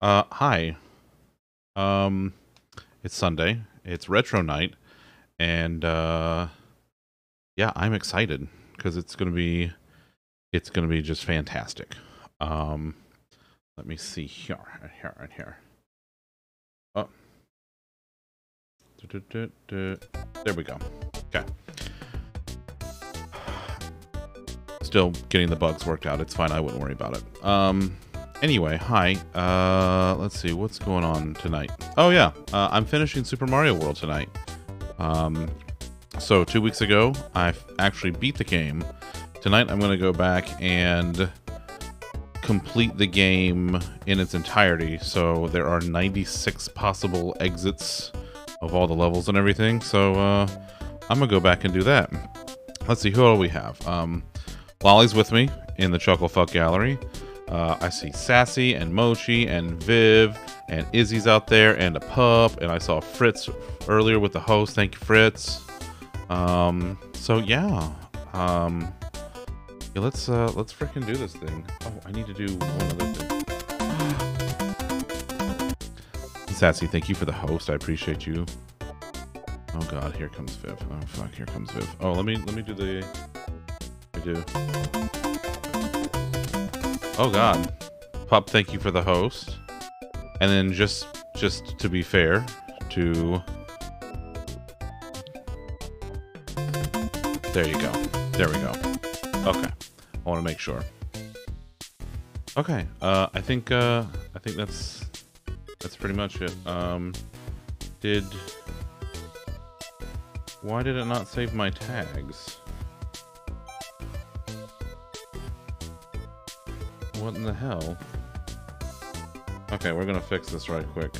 Uh, hi. Um, it's Sunday. It's retro night, and uh, yeah, I'm excited because it's gonna be, it's gonna be just fantastic. Um, let me see here, right here, right here. Oh, there we go. Okay. Still getting the bugs worked out. It's fine. I wouldn't worry about it. Um, Anyway, hi. Uh, let's see what's going on tonight. Oh yeah, uh, I'm finishing Super Mario World tonight. Um, so two weeks ago, I actually beat the game. Tonight, I'm going to go back and complete the game in its entirety. So there are 96 possible exits of all the levels and everything. So uh, I'm gonna go back and do that. Let's see who all we have. Um, Lolly's with me in the Chuckle Fuck Gallery. Uh, I see Sassy and Mochi and Viv and Izzy's out there and a pup. And I saw Fritz earlier with the host. Thank you, Fritz. Um, so yeah. Um, yeah, let's uh, let's freaking do this thing. Oh, I need to do one other thing. Sassy, thank you for the host. I appreciate you. Oh God, here comes Viv. Oh fuck, here comes Viv. Oh, let me let me do the. I do. Oh God, Pop, thank you for the host. And then just just to be fair, to there you go. There we go. Okay, I want to make sure. Okay, uh, I think uh, I think that's that's pretty much it. Um, did why did it not save my tags? What in the hell? Okay, we're gonna fix this right quick.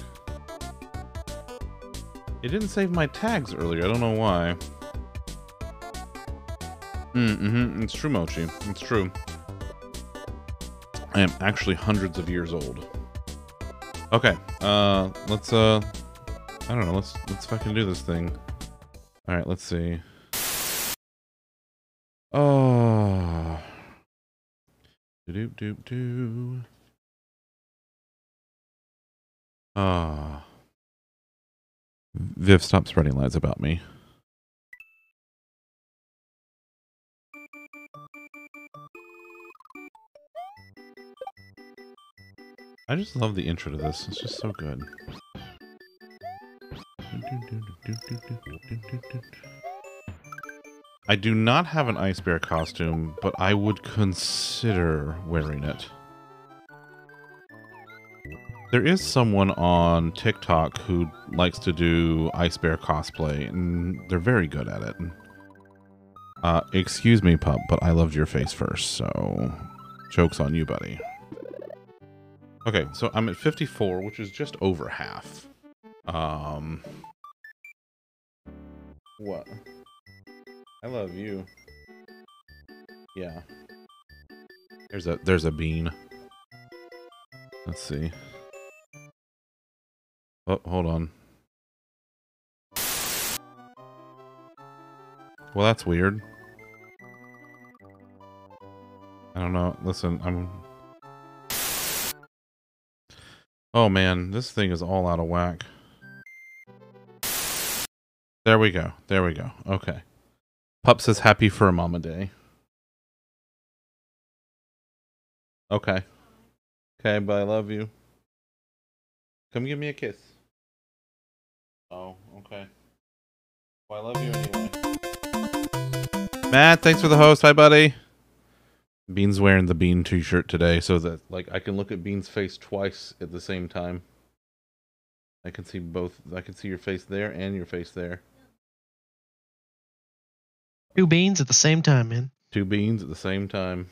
It didn't save my tags earlier. I don't know why. Mm, mm-hmm. It's true, Mochi. It's true. I am actually hundreds of years old. Okay. Uh, let's uh, I don't know. Let's let's fucking do this thing. All right. Let's see. Oh. Doop doop doo. Ah. Viv, stop spreading lies about me. I just love the intro to this. It's just so good. I do not have an ice bear costume, but I would consider wearing it. There is someone on TikTok who likes to do ice bear cosplay, and they're very good at it. Uh, excuse me, pup, but I loved your face first, so joke's on you, buddy. Okay, so I'm at 54, which is just over half. Um, what? I love you. Yeah. There's a there's a bean. Let's see. Oh, hold on. Well, that's weird. I don't know. Listen, I'm Oh man, this thing is all out of whack. There we go. There we go. Okay. Pup says happy for a mama day. Okay. Okay, but I love you. Come give me a kiss. Oh, okay. Well, I love you anyway. Matt, thanks for the host. Hi, buddy. Bean's wearing the Bean t-shirt today so that like I can look at Bean's face twice at the same time. I can see both. I can see your face there and your face there. Two beans at the same time, man. Two beans at the same time.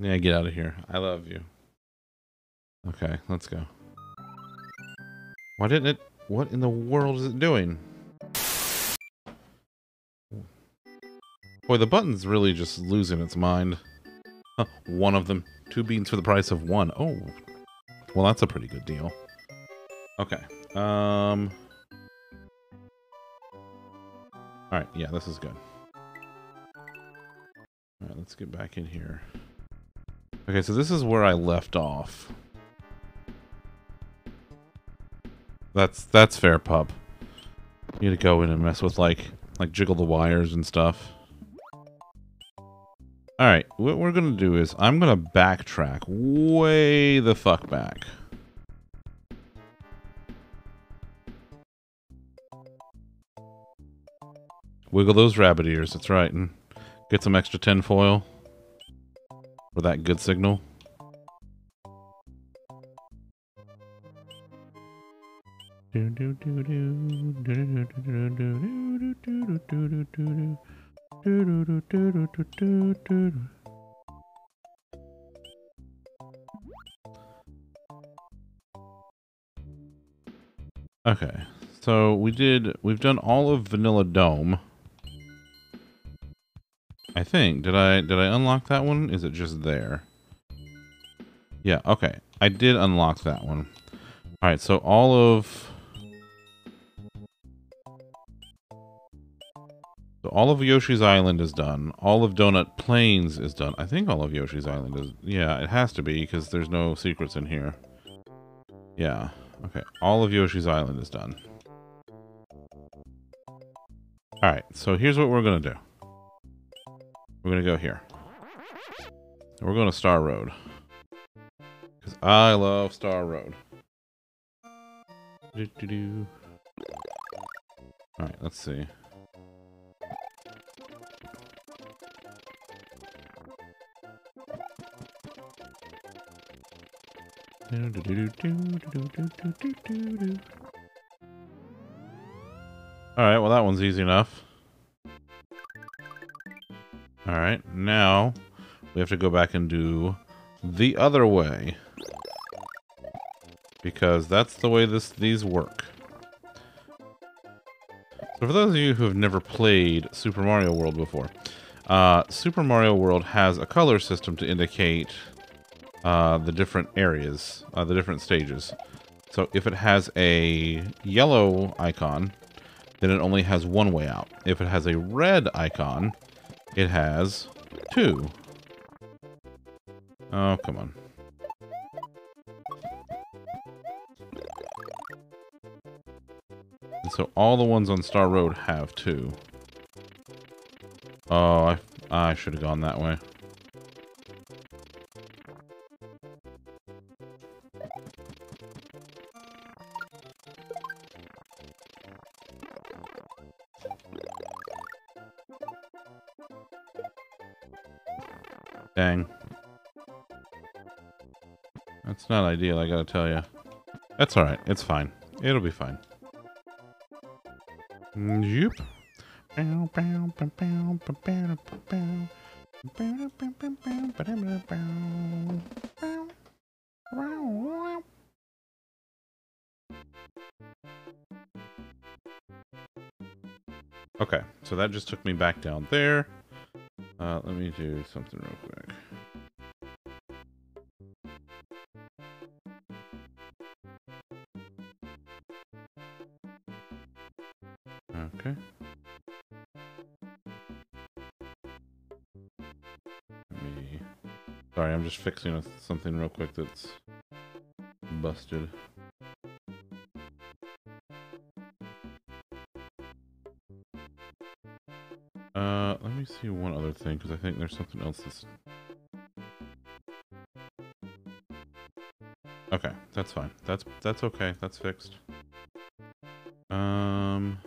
Yeah, get out of here. I love you. Okay, let's go. Why didn't it? What in the world is it doing? Boy, the button's really just losing its mind. Huh, one of them. Two beans for the price of one. Oh. Well, that's a pretty good deal. Okay. Um. All right, yeah, this is good. All right, let's get back in here. Okay, so this is where I left off. That's that's fair, pup. You need to go in and mess with like like jiggle the wires and stuff. All right, what we're gonna do is I'm gonna backtrack way the fuck back. Wiggle those rabbit ears. That's right, and get some extra tin foil for that good signal. Okay, so we did, we've done all of Vanilla Dome. I think. Did I, did I unlock that one? Is it just there? Yeah, okay. I did unlock that one. Alright, so all of So all of Yoshi's Island is done. All of Donut Plains is done. I think all of Yoshi's Island is... Yeah, it has to be because there's no secrets in here. Yeah. Okay. All of Yoshi's Island is done. Alright, so here's what we're going to do. We're going to go here. We're going to Star Road. Because I love Star Road. Do -do -do. Alright, let's see. Alright, well that one's easy enough. Alright, now we have to go back and do the other way. Because that's the way this these work. So for those of you who have never played Super Mario World before, uh, Super Mario World has a color system to indicate uh, the different areas, uh, the different stages. So if it has a yellow icon, then it only has one way out. If it has a red icon, it has two. Oh, come on. And so all the ones on Star Road have two. Oh, I, I should have gone that way. That's not ideal, I gotta tell you. That's alright, it's fine. It'll be fine. Yep. Okay, so that just took me back down there. Uh, let me do something real quick. Just fixing something real quick that's busted. Uh, let me see one other thing, because I think there's something else that's... Okay, that's fine. That's that's okay. That's fixed. Um...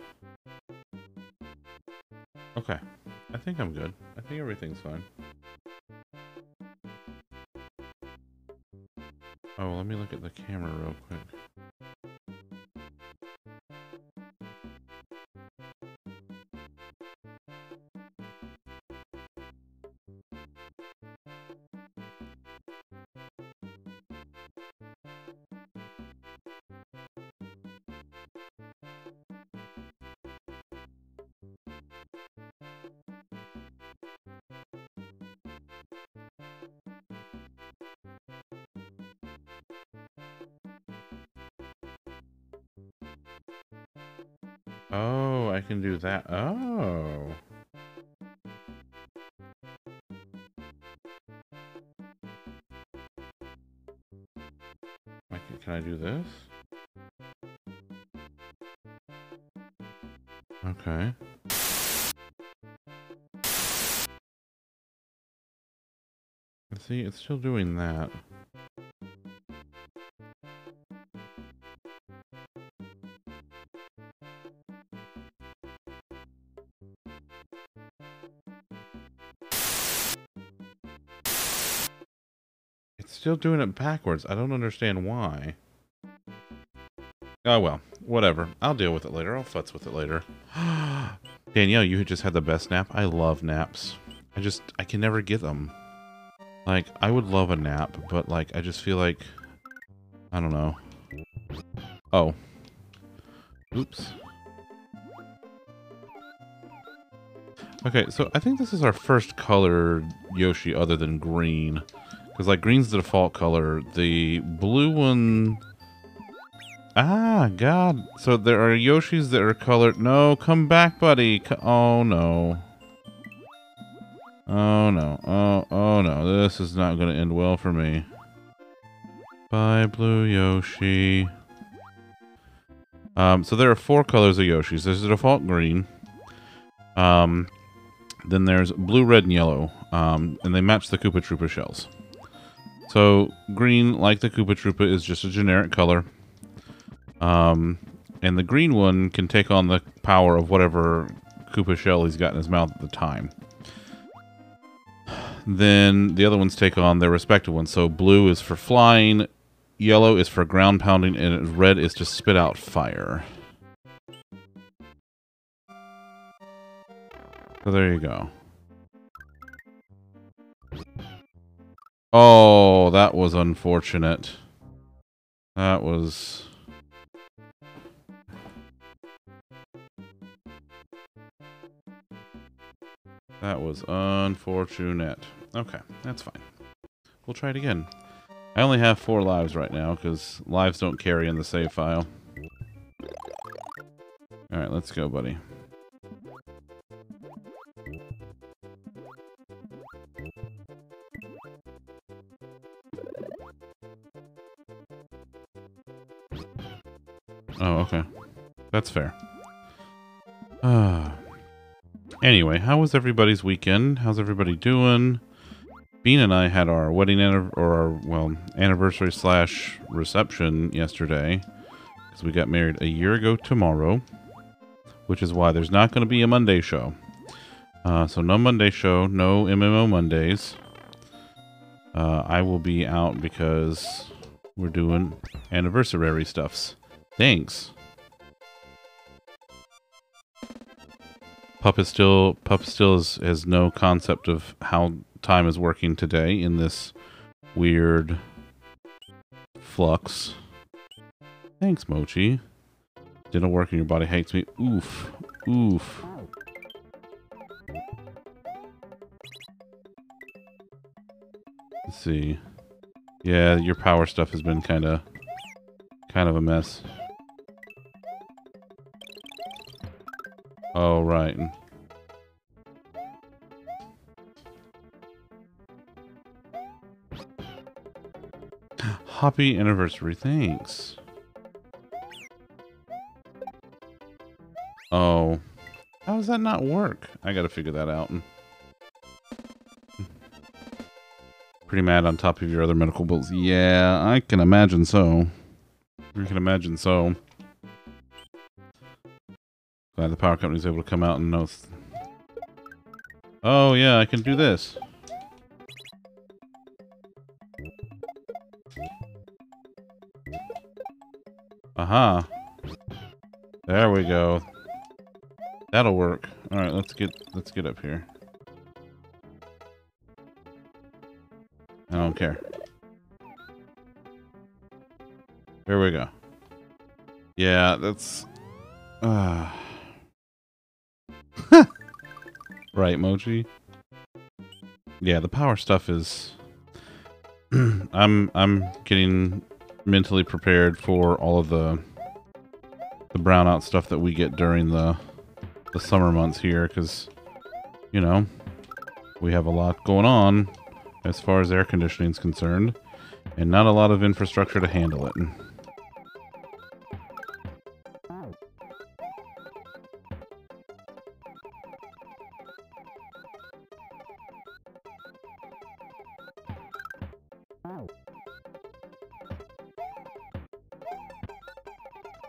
Okay. I think I'm good. I think everything's fine. Oh, let me look at the camera real quick. See, it's still doing that. It's still doing it backwards. I don't understand why. Oh well, whatever. I'll deal with it later. I'll futz with it later. Danielle, you just had the best nap. I love naps. I just, I can never get them. Like, I would love a nap, but like, I just feel like, I don't know. Oh. Oops. Okay, so I think this is our first colored Yoshi other than green. Because, like, green's the default color. The blue one... Ah, God. So there are Yoshis that are colored... No, come back, buddy. Oh, no. Oh, no. Oh. This is not going to end well for me. Bye, blue Yoshi. Um, so there are four colors of Yoshis. There's the default green. Um, then there's blue, red, and yellow. Um, and they match the Koopa Troopa shells. So green, like the Koopa Troopa, is just a generic color. Um, and the green one can take on the power of whatever Koopa shell he's got in his mouth at the time. Then the other ones take on their respective ones. So blue is for flying, yellow is for ground pounding, and red is to spit out fire. So there you go. Oh, that was unfortunate. That was... That was unfortunate. Okay, that's fine. We'll try it again. I only have four lives right now, because lives don't carry in the save file. Alright, let's go, buddy. Oh, okay. That's fair. Uh, anyway, how was everybody's weekend? How's everybody doing? Bean and I had our wedding or our well anniversary slash reception yesterday because we got married a year ago tomorrow, which is why there's not going to be a Monday show. Uh, so no Monday show, no MMO Mondays. Uh, I will be out because we're doing anniversary stuffs. Thanks. Pup is still Pup still is, has no concept of how time is working today in this weird flux. Thanks, Mochi. Didn't work and your body hates me. Oof. Oof. Let's see. Yeah, your power stuff has been kind of kind of a mess. Oh, right. Happy anniversary, thanks. Oh. How does that not work? I gotta figure that out. Hmm. Pretty mad on top of your other medical bills. Yeah, I can imagine so. I can imagine so. Glad the power company's able to come out and know. oh, yeah, I can do this. Aha. There we go. That'll work. All right, let's get let's get up here. I don't care. Here we go. Yeah, that's uh Right, Mochi? Yeah, the power stuff is I'm I'm getting mentally prepared for all of the the brownout stuff that we get during the the summer months here cuz you know, we have a lot going on as far as air conditioning is concerned and not a lot of infrastructure to handle it.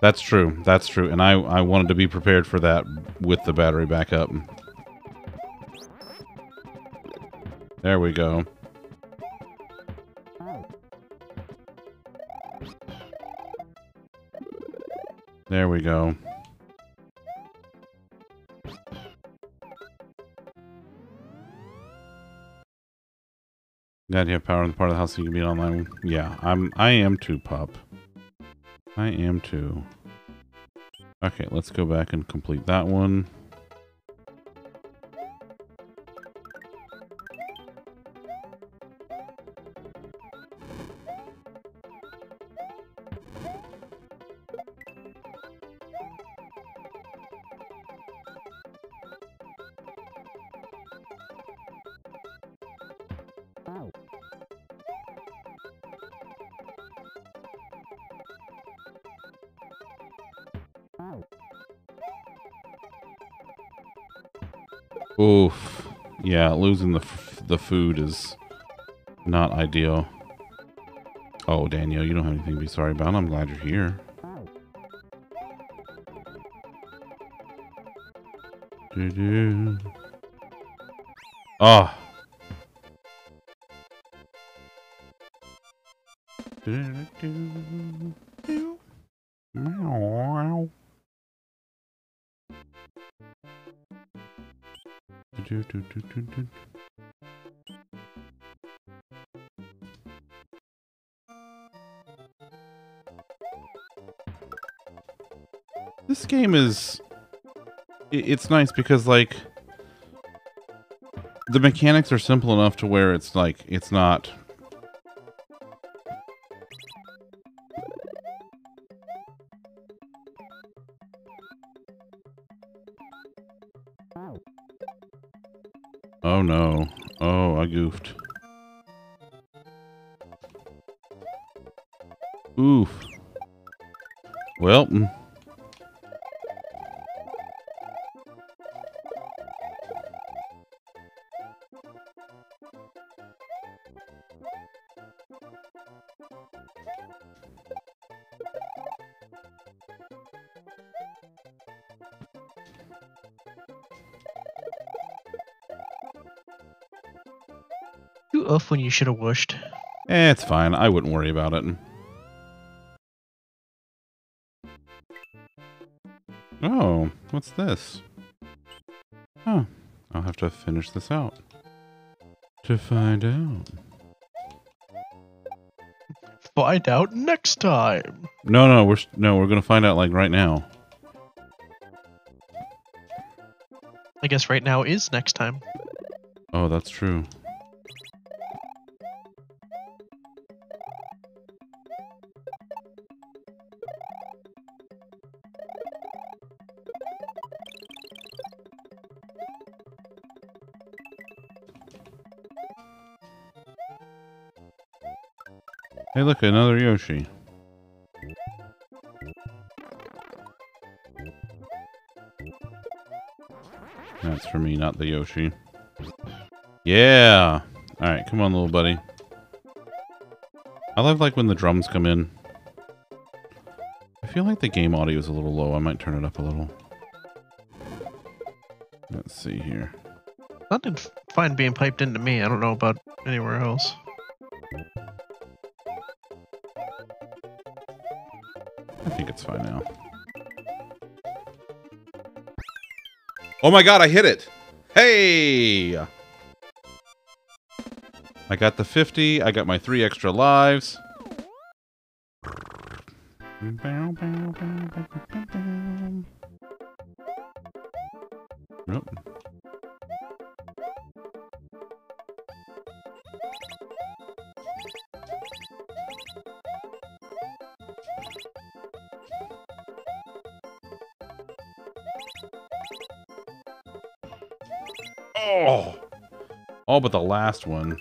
That's true. That's true. And I, I wanted to be prepared for that with the battery backup. There we go. There we go. Glad you have power in the part of the house so you can be online. Yeah, I'm I am too, pup. I am too. Okay, let's go back and complete that one. The food is not ideal. Oh, Daniel, you don't have anything to be sorry about. I'm glad you're here. Do -do. Oh. Ah. Do, do, do, do, do. Game is it's nice because like the mechanics are simple enough to where it's like it's not Oh no. Oh, I goofed. Oof. Well. Mm. You oof when you should have whooshed. Eh, it's fine. I wouldn't worry about it. Oh, what's this? Oh, I'll have to finish this out. To find out. Find out next time. No, no, we're no, we're gonna find out like right now. I guess right now is next time. Oh, that's true. Hey, look, another Yoshi. That's for me, not the Yoshi. Yeah! Alright, come on, little buddy. I love, like, when the drums come in. I feel like the game audio is a little low. I might turn it up a little. Let's see here. Nothing fine being piped into me. I don't know about anywhere else. I think it's fine now. Oh my god, I hit it! Hey! I got the 50, I got my three extra lives. Nope. But the last one.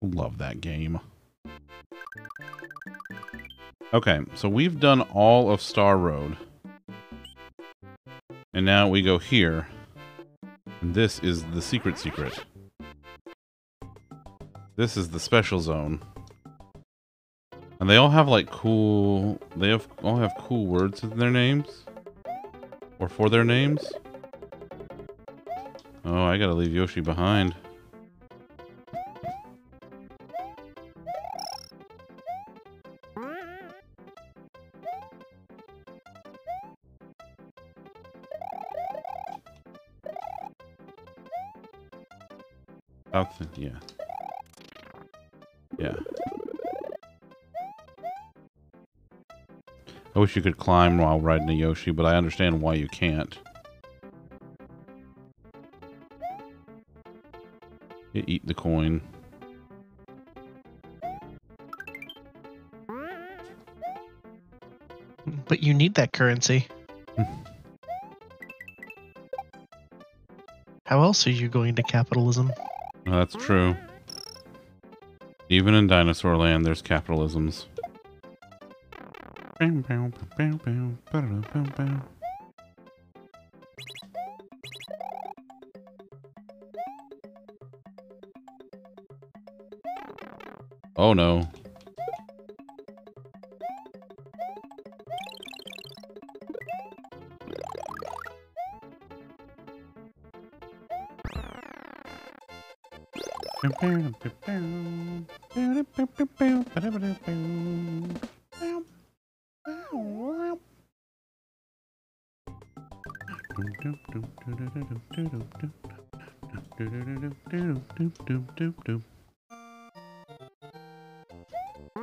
Love that game. Okay, so we've done all of Star Road. And now we go here. And this is the secret secret. This is the special zone. And they all have like cool they have all have cool words in their names. Or for their names. Oh, I gotta leave Yoshi behind. Wish you could climb while riding a Yoshi, but I understand why you can't. You eat the coin. But you need that currency. How else are you going to capitalism? Oh, that's true. Even in dinosaur land, there's capitalisms. Oh no.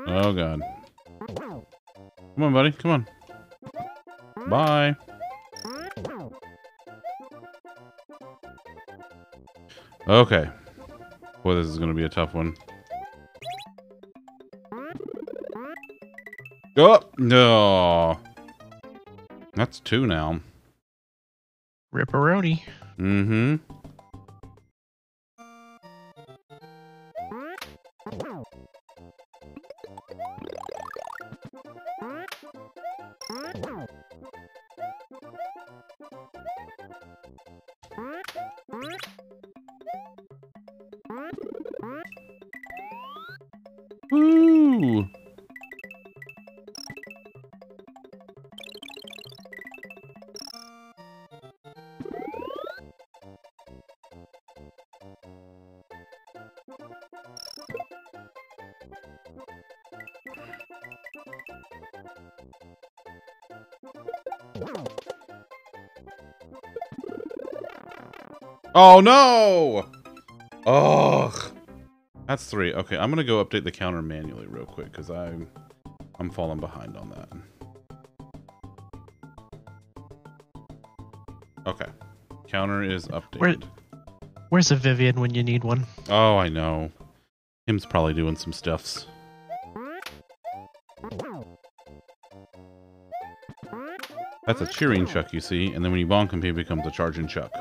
Oh god. Come on, buddy. Come on. Bye. Okay. Boy, this is going to be a tough one. Oh, no. That's two now. Ripperoni. Mm-hmm. Woo! Oh no! Ugh. That's three. Okay, I'm gonna go update the counter manually real quick because I'm I'm falling behind on that. Okay, counter is updated. Where- Where's a Vivian when you need one? Oh, I know. Him's probably doing some stuffs. That's a cheering chuck, you see, and then when you bonk him, he becomes a charging chuck.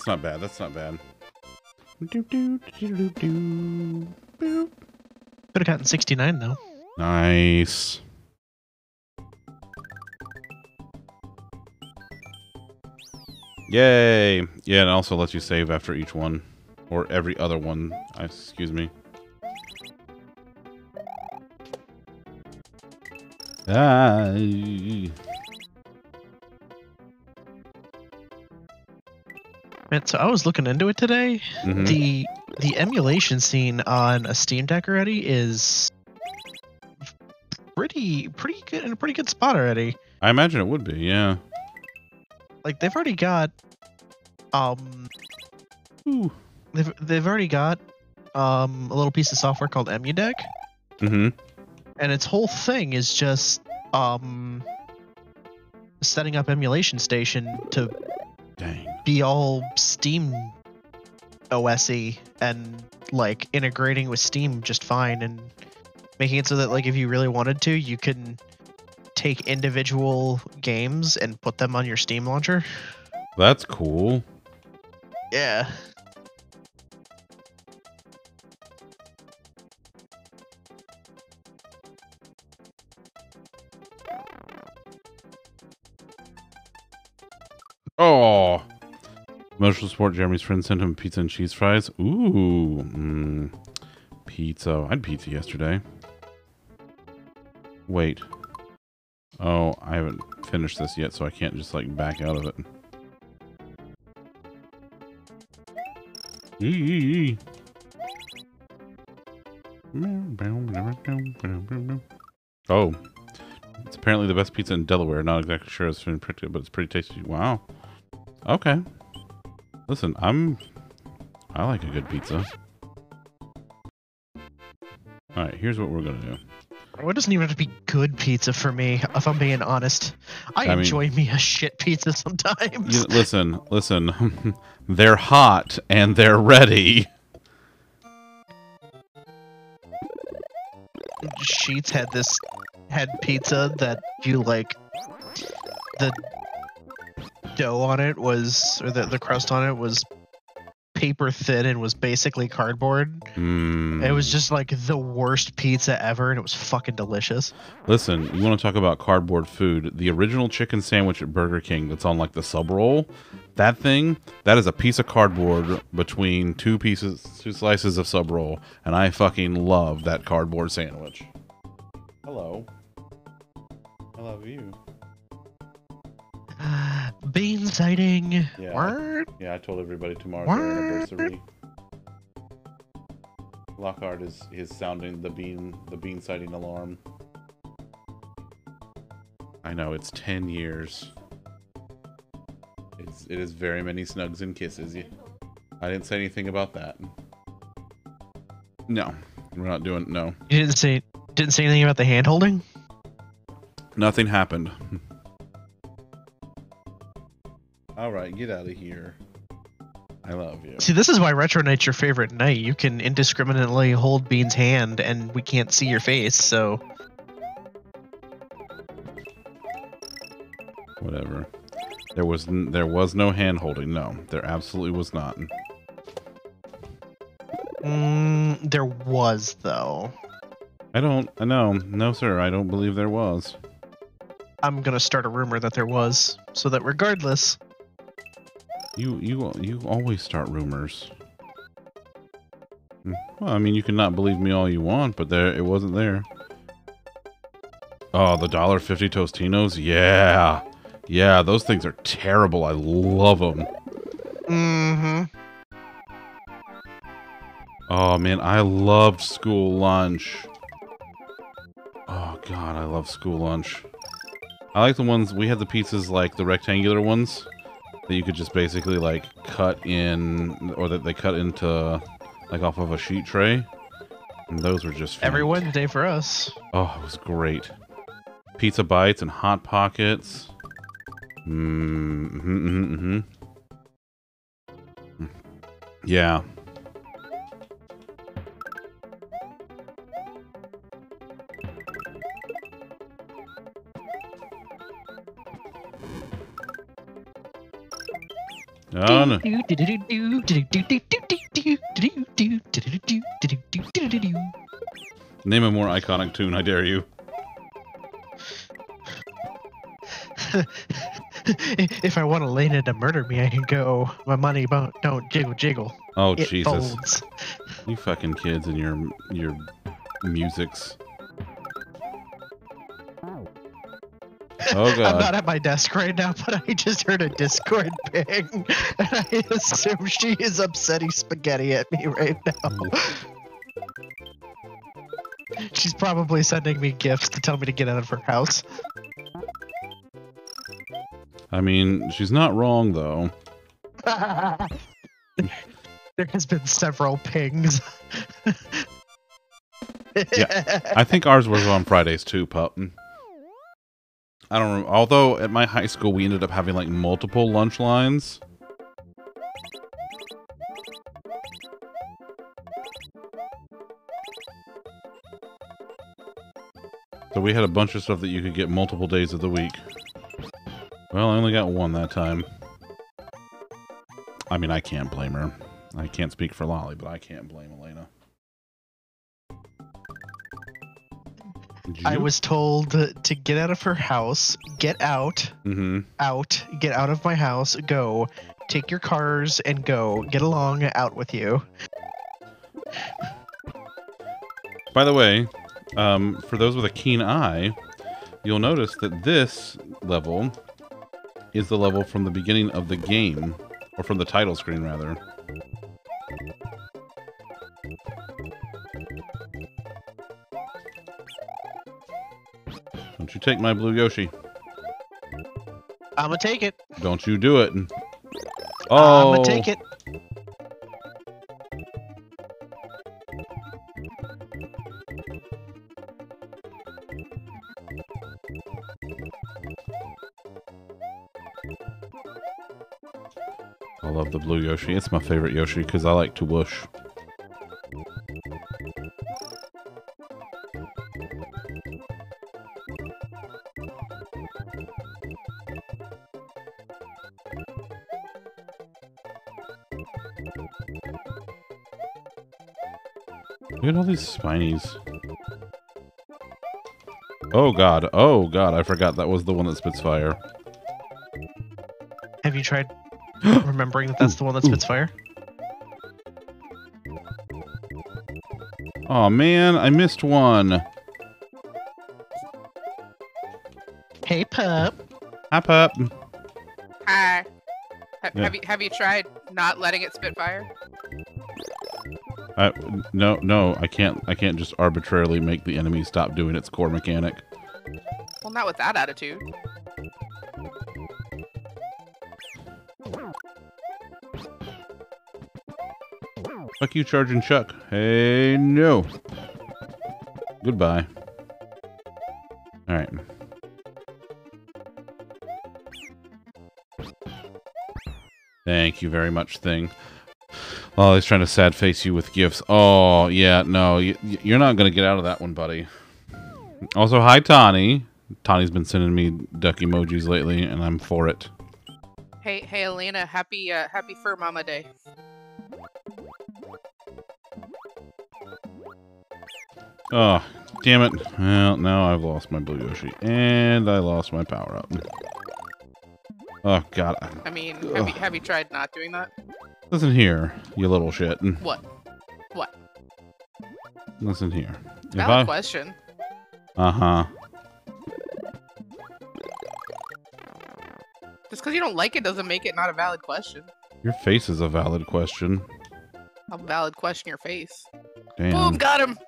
That's not bad. That's not bad. Do, do, do, do, do. Could have gotten 69 though. Nice. Yay! Yeah, and it also lets you save after each one. Or every other one. Excuse me. Ah. Man, so I was looking into it today. Mhm. The the emulation scene on a Steam Deck already is pretty pretty good in a pretty good spot already. I imagine it would be, yeah. Like they've already got Um, Ooh. they've they've already got um a little piece of software called EmuDeck, Mm-hmm. and its whole thing is just um setting up EmulationStation to Dang. be all Steam OSy and like integrating with Steam just fine and making it so that like if you really wanted to, you can take individual games and put them on your Steam launcher. That's cool. Yeah. Emotional support. Jeremy's friend sent him pizza and cheese fries. Ooh. Mm. Pizza. I had pizza yesterday. Wait. Oh, I haven't finished this yet, so I can't just like back out of it. Oh, it's apparently the best pizza in Delaware. Not exactly sure it's been pretty, but it's pretty tasty. Wow. Okay. Listen, I'm. I like a good pizza. All right, here's what we're gonna do. It doesn't even have to be good pizza for me, if I'm being honest. I, I mean- enjoy me a shit pizza sometimes. You, listen, listen. they're hot and they're ready. Sheetz had this had pizza that you like the dough on it was or the, the crust on it was paper thin and was basically cardboard. Mm. It was just like the worst pizza ever and it was fucking delicious. Listen, you want to talk about cardboard food? The original chicken sandwich at Burger King that's on like the sub roll, that thing, that is a piece of cardboard between two pieces, two slices of sub roll, and I fucking love that cardboard sandwich. Hello. I love you. Bean sighting. Yeah. Word. Yeah, I told everybody tomorrow's their What? anniversary. Lockhart is is sounding the bean the bean sighting alarm. I know it's ten years. It's it is very many snugs and kisses. I didn't say anything about that. No, we're not doing. No, You didn't say didn't say anything about the hand holding? nothing happened. All right, get out of here. I love you. See, this is why Retro Night's your favorite night. You can indiscriminately hold Bean's hand and we can't see your face, so Whatever. There was n- there was no hand holding. No, there absolutely was not. mm, there was though. I don't. I know. No, sir. I don't believe there was. I'm gonna start a rumor that there was, so that regardless, You you you always start rumors. Hmm. Well, I mean, you can not believe me all you want, but there it wasn't there. Oh, the dollar fifty Totino's. Yeah, yeah. Those things are terrible. I love them. mm-hmm. Oh man, I loved school lunch. Oh god, I love school lunch. I like the ones we had the pizzas like the rectangular ones that you could just basically like cut in or that they cut into like off of a sheet tray. And those were just every fant- Wednesday for us. Oh, it was great. Pizza bites and hot pockets. Mm, hmm hmm hmm Yeah. No. Name a more iconic tune, I dare you. if I want Elena to murder me, I can go. My money don't, don't jiggle jiggle. Oh it Jesus. folds. You fucking kids and your your musics. Oh I'm not at my desk right now, but I just heard a Discord ping, and I assume she is upsetting spaghetti at me right now. She's probably sending me gifts to tell me to get out of her house. I mean, she's not wrong though. there has been several pings. yeah, I think ours was on Fridays too, pup. I don't know. Although at my high school we ended up having like multiple lunch lines. So we had a bunch of stuff that you could get multiple days of the week. Well, I only got one that time. I mean, I can't blame her. I can't speak for Lolly, but I can't blame Elena. I was told to get out of her house, get out, Mm-hmm. out, get out of my house, go, take your cars and go, get along, out with you. By the way, um, for those with a keen eye, you'll notice that this level is the level from the beginning of the game, or from the title screen, rather. You take my blue Yoshi. I'ma take it. Don't you do it. Oh, I'ma take it. I love the blue Yoshi. It's my favorite Yoshi because I like to whoosh. These spinies. Oh god, oh god, I forgot that was the one that spits fire. Have you tried remembering that that's the one that spits fire? Oh man, I missed one. Hey, pup. Hi, pup. Hi. Ha- Yeah. Have you have you tried not letting it spit fire? I, no, no, I can't. I can't just arbitrarily make the enemy stop doing its core mechanic. Well, not with that attitude. Fuck you, charging Chuck. Hey, no. Goodbye. All right. Thank you very much, thing. Oh, he's trying to sad face you with gifts. Oh, yeah, no, you, you're not gonna get out of that one, buddy. Also, hi, Tawny. Tawny's been sending me duck emojis lately, and I'm for it. Hey, hey, Elena, happy uh, happy Fur Mama Day. Oh, damn it. Well, now I've lost my blue Yoshi. And I lost my power up. Oh, God. I mean, have you have you tried not doing that? Listen here, you little shit. What? What? Listen here. Valid I, question. uh-huh. Just because you don't like it doesn't make it not a valid question. Your face is a valid question. A valid question your face. Damn. Boom, got him.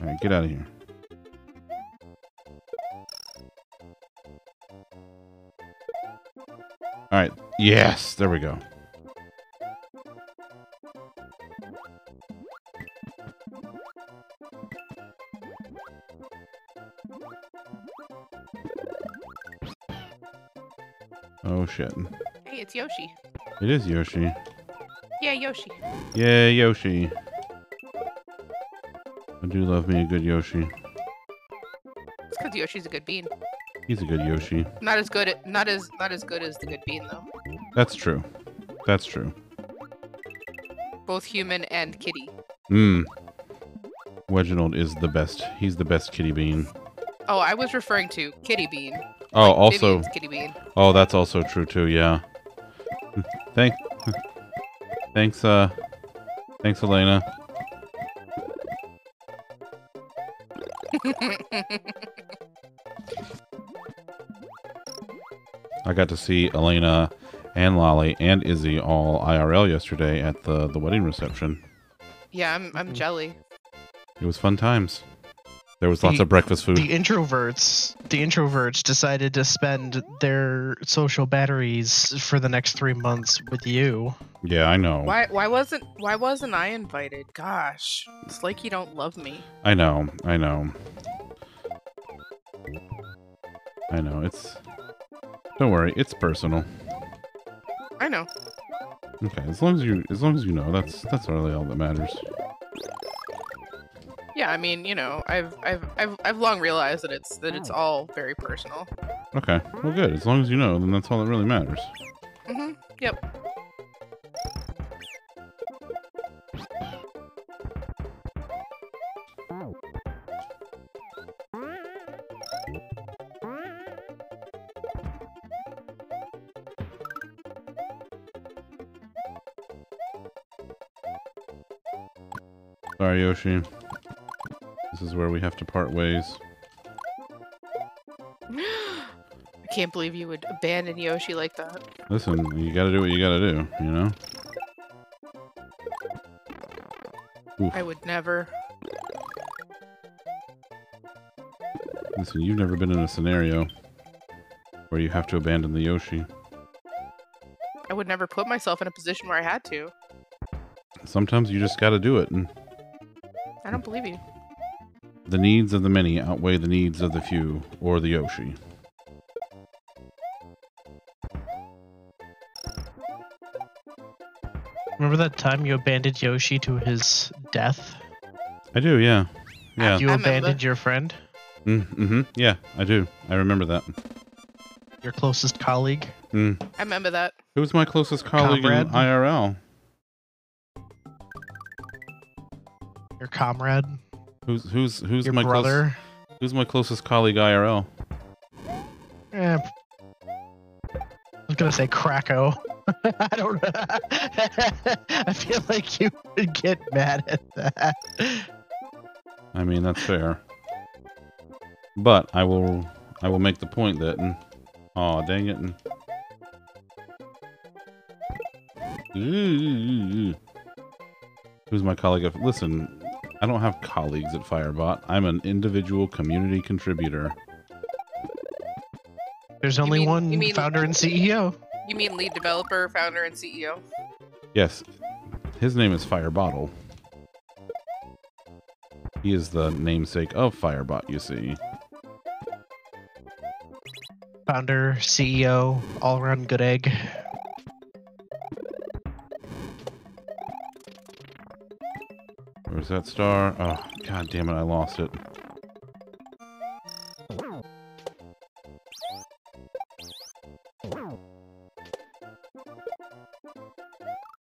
All right, get out of here. All right. Yes, there we go. Oh shit. Hey, it's Yoshi. It is Yoshi. Yeah, Yoshi. Yeah, Yoshi. I do love me a good Yoshi. It's because Yoshi's a good bean. He's a good Yoshi. Not as good. At, not as not as good as the good bean though. That's true. That's true. Both human and kitty. Mmm. Reginald is the best. He's the best kitty bean. Oh, I was referring to kitty bean. Oh, like also, Vivian's kitty bean. oh, that's also true too. Yeah. Thank, thanks, uh, thanks, Elena. I got to see Elena and Lolly and Izzy all IRL yesterday at the the wedding reception. yeah, I'm I'm Mhm. jelly. It was fun times. There was lots The- of breakfast food. The introverts, the introverts decided to spend their social batteries for the next three months with you. yeah, I know. Why why wasn't why wasn't I invited? Gosh, it's like you don't love me. I know. I know. I know. It's. Don't worry. It's personal. I know. Okay. As long as you, as long as you know, that's that's really all that matters. Yeah, I mean, you know, I've I've I've I've long realized that it's that it's all very personal. Okay. Well, good. As long as you know, then that's all that really matters. Mhm. Yep. Yoshi. This is where we have to part ways. I can't believe you would abandon Yoshi like that. Listen, you gotta do what you gotta do, you know? Oof. I would never. Listen, you've never been in a scenario where you have to abandon the Yoshi. I would never put myself in a position where I had to. Sometimes you just gotta do it, and I don't believe you. the needs of the many outweigh the needs of the few, or the Yoshi. Remember that time you abandoned Yoshi to his death? I do, yeah. Yeah. You I remember. abandoned your friend, Mm, mm-hmm. Yeah, I do. I remember that. your closest colleague. Mm. I remember that. Who's my closest colleague in IRL? Comrade, Who's who's who's your my close- brother. who's my closest colleague IRL? Eh, I was gonna say Krakow. I don't. I feel like you would get mad at that. I mean, that's fair. But I will I will make the point that and oh dang it and Ooh. Who's my colleague of listen, I don't have colleagues at Firebot. I'm an individual community contributor. There's only mean- one you mean- founder and E CEO. You mean lead developer, founder, and CEO? Yes. His name is Firebottle. He is the namesake of Firebot, you see. Founder, CEO, all around good egg. That star? Oh, god damn it, I lost it.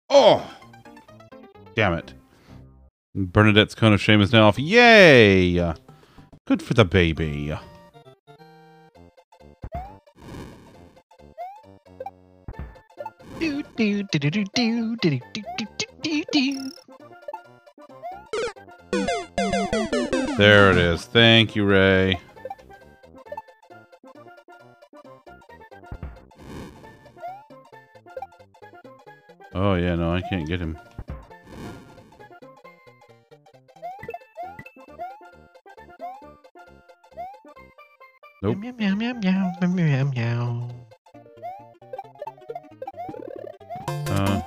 Oh! Damn it. Bernadette's cone of shame is now off. Yay! Good for the baby. Do do do do do do do do do There it is. Thank you, Ray. Oh, yeah, no, I can't get him. Nope. Meow meow meow meow meow meow meow. Uh,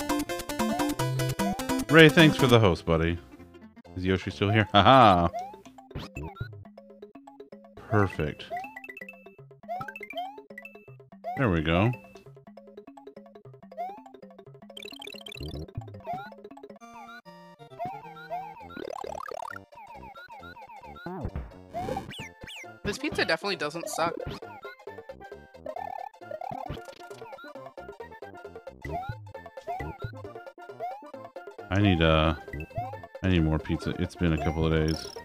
Ray, thanks for the host, buddy. Is Yoshi still here? Haha. Perfect. There we go. This pizza definitely doesn't suck. I need uh I need more pizza. It's been a couple of days.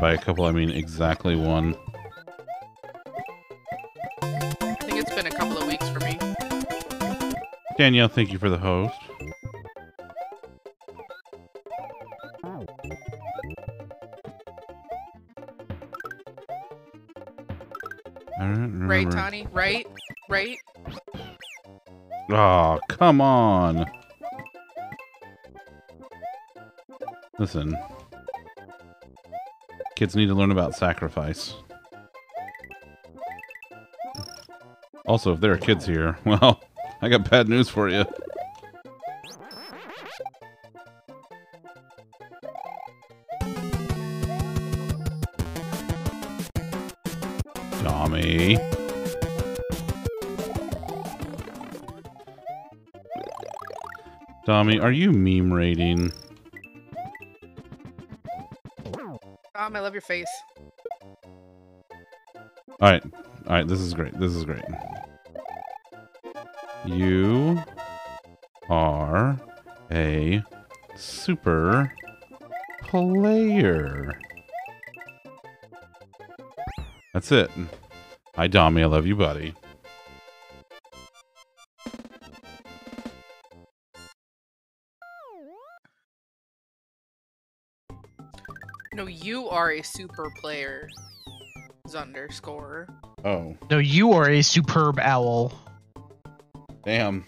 By a couple I mean exactly one. I think it's been a couple of weeks for me. Danielle, thank you for the host. Right. Tani? Right? Right? Oh, come on. Listen. Kids need to learn about sacrifice. Also, if there are kids here, well, I got bad news for you. Tommy. Tommy, are you meme rating? Your face. All right. All right, this is great. This is great. You are a super player. That's it. Hi, Dommy. I love you, buddy. Are a super player. Underscore. Oh, No, you are a superb owl. damn.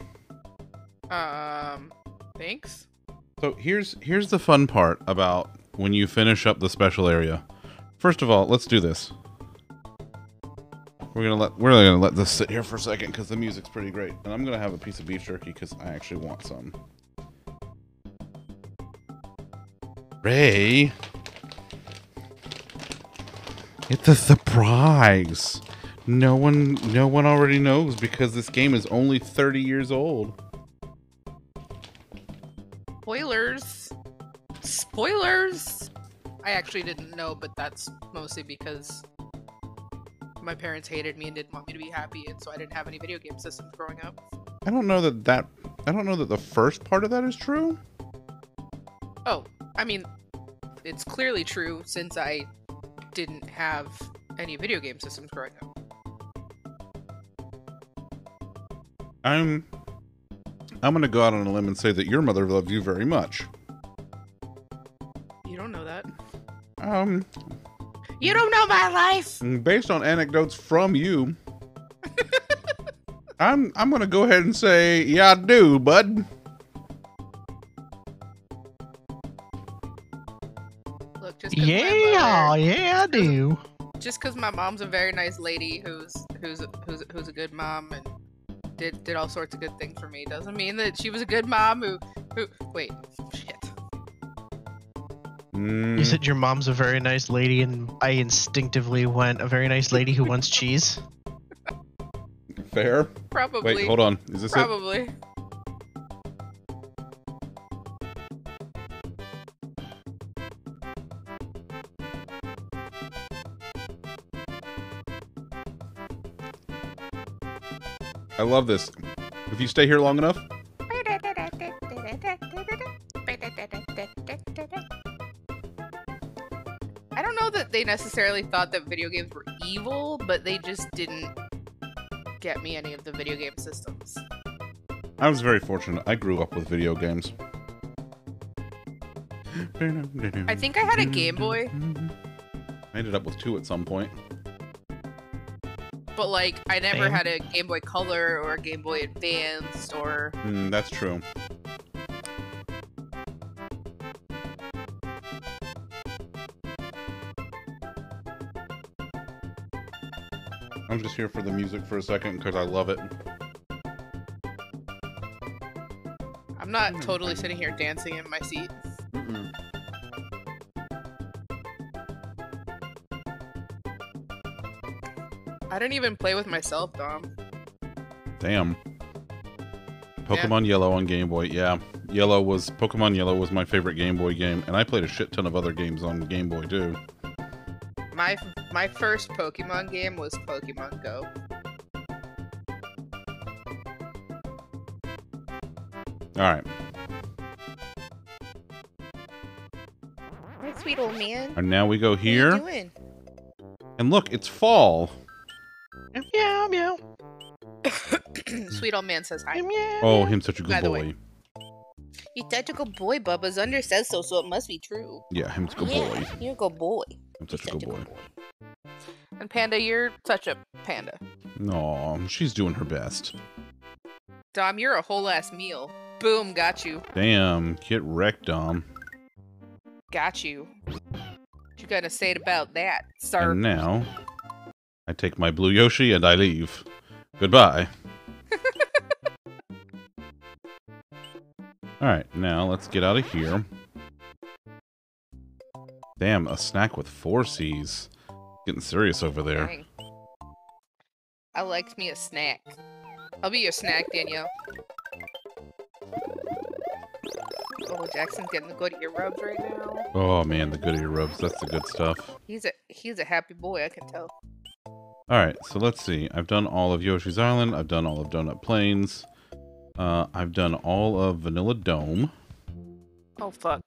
Um, thanks. So here's here's the fun part about when you finish up the special area. First of all, let's do this. We're gonna let we're gonna let this sit here for a second because the music's pretty great, and I'm gonna have a piece of beef jerky because I actually want some. Ray, it's a surprise. No one, no one already knows because this game is only 30 years old. Spoilers. Spoilers. I actually didn't know, but that's mostly because my parents hated me and didn't want me to be happy, and so I didn't have any video game systems growing up. I don't know that that I don't know that the first part of that is true. Oh, I mean, it's clearly true since I didn't have any video game systems growing up. I'm I'm gonna go out on a limb and say that your mother loved you very much. You don't know that. Um, You don't know my life. based on anecdotes from you, I'm I'm gonna go ahead and say yeah I do, bud. Yeah, yeah, I do. just because my mom's a very nice lady who's who's who's who's a good mom and did did all sorts of good things for me doesn't mean that she was a good mom who who wait shit Mm, You said your mom's a very nice lady, and I instinctively went, a very nice lady who wants cheese. fair. probably Wait, hold on. Is this it? I love this. If you stay here long enough, I don't know that they necessarily thought that video games were evil, but they just didn't get me any of the video game systems. I was very fortunate. I grew up with video games. I think I had a Game Boy, I ended up with two at some point. But like I never Same. had a Game Boy Color or a Game Boy Advanced or Mm, that's true. I'm just here for the music for a second because I love it. I'm not totally sitting here dancing in my seat. I didn't even play with myself, Dom. Damn. Pokemon Yellow on Game Boy. Yeah, Yellow was Pokemon Yellow was my favorite Game Boy game, and I played a shit ton of other games on Game Boy too. My my first Pokemon game was Pokemon Go. All right, Hi, sweet old man. and now we go What are you here, doing? and look, it's fall. Sweet old man says hi. meow. Oh, him such a good the boy. way. You're such a good boy, Bubba's under says so, so it must be true. Yeah, him's a good yeah, boy. You're a good boy. I'm such a You're good boy. And Panda, you're such a panda. No, she's doing her best. Dom, you're a whole ass meal. Boom, got you. Damn, get wrecked, Dom. Got you. What you gonna say about that, sir? And now, I take my blue Yoshi and I leave. Goodbye. Alright, now let's get out of here. Damn, a snack with four C's. Getting serious over there. Dang. I liked me a snack. I'll be your snack, Danielle. Oh, Jackson's getting the good ear rubs right now. Oh man, the good ear rubs. That's the good stuff. He's a he's a happy boy, I can tell. Alright, so let's see. I've done all of Yoshi's Island. I've done all of Donut Plains. Uh, I've done all of Vanilla Dome. Oh fuck.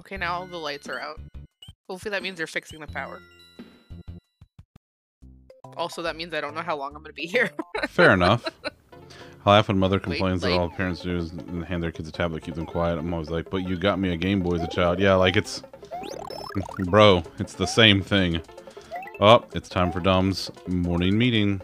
Okay, now all the lights are out. Hopefully that means they're fixing the power. Also, that means I don't know how long I'm gonna be here. Fair enough. I laugh when mother Wait, complains that like- all parents do is hand their kids a tablet, keep them quiet. I'm always like, but you got me a Game Boy as a child. Yeah, like it's, bro, it's the same thing. Oh, it's time for Dom's morning meeting.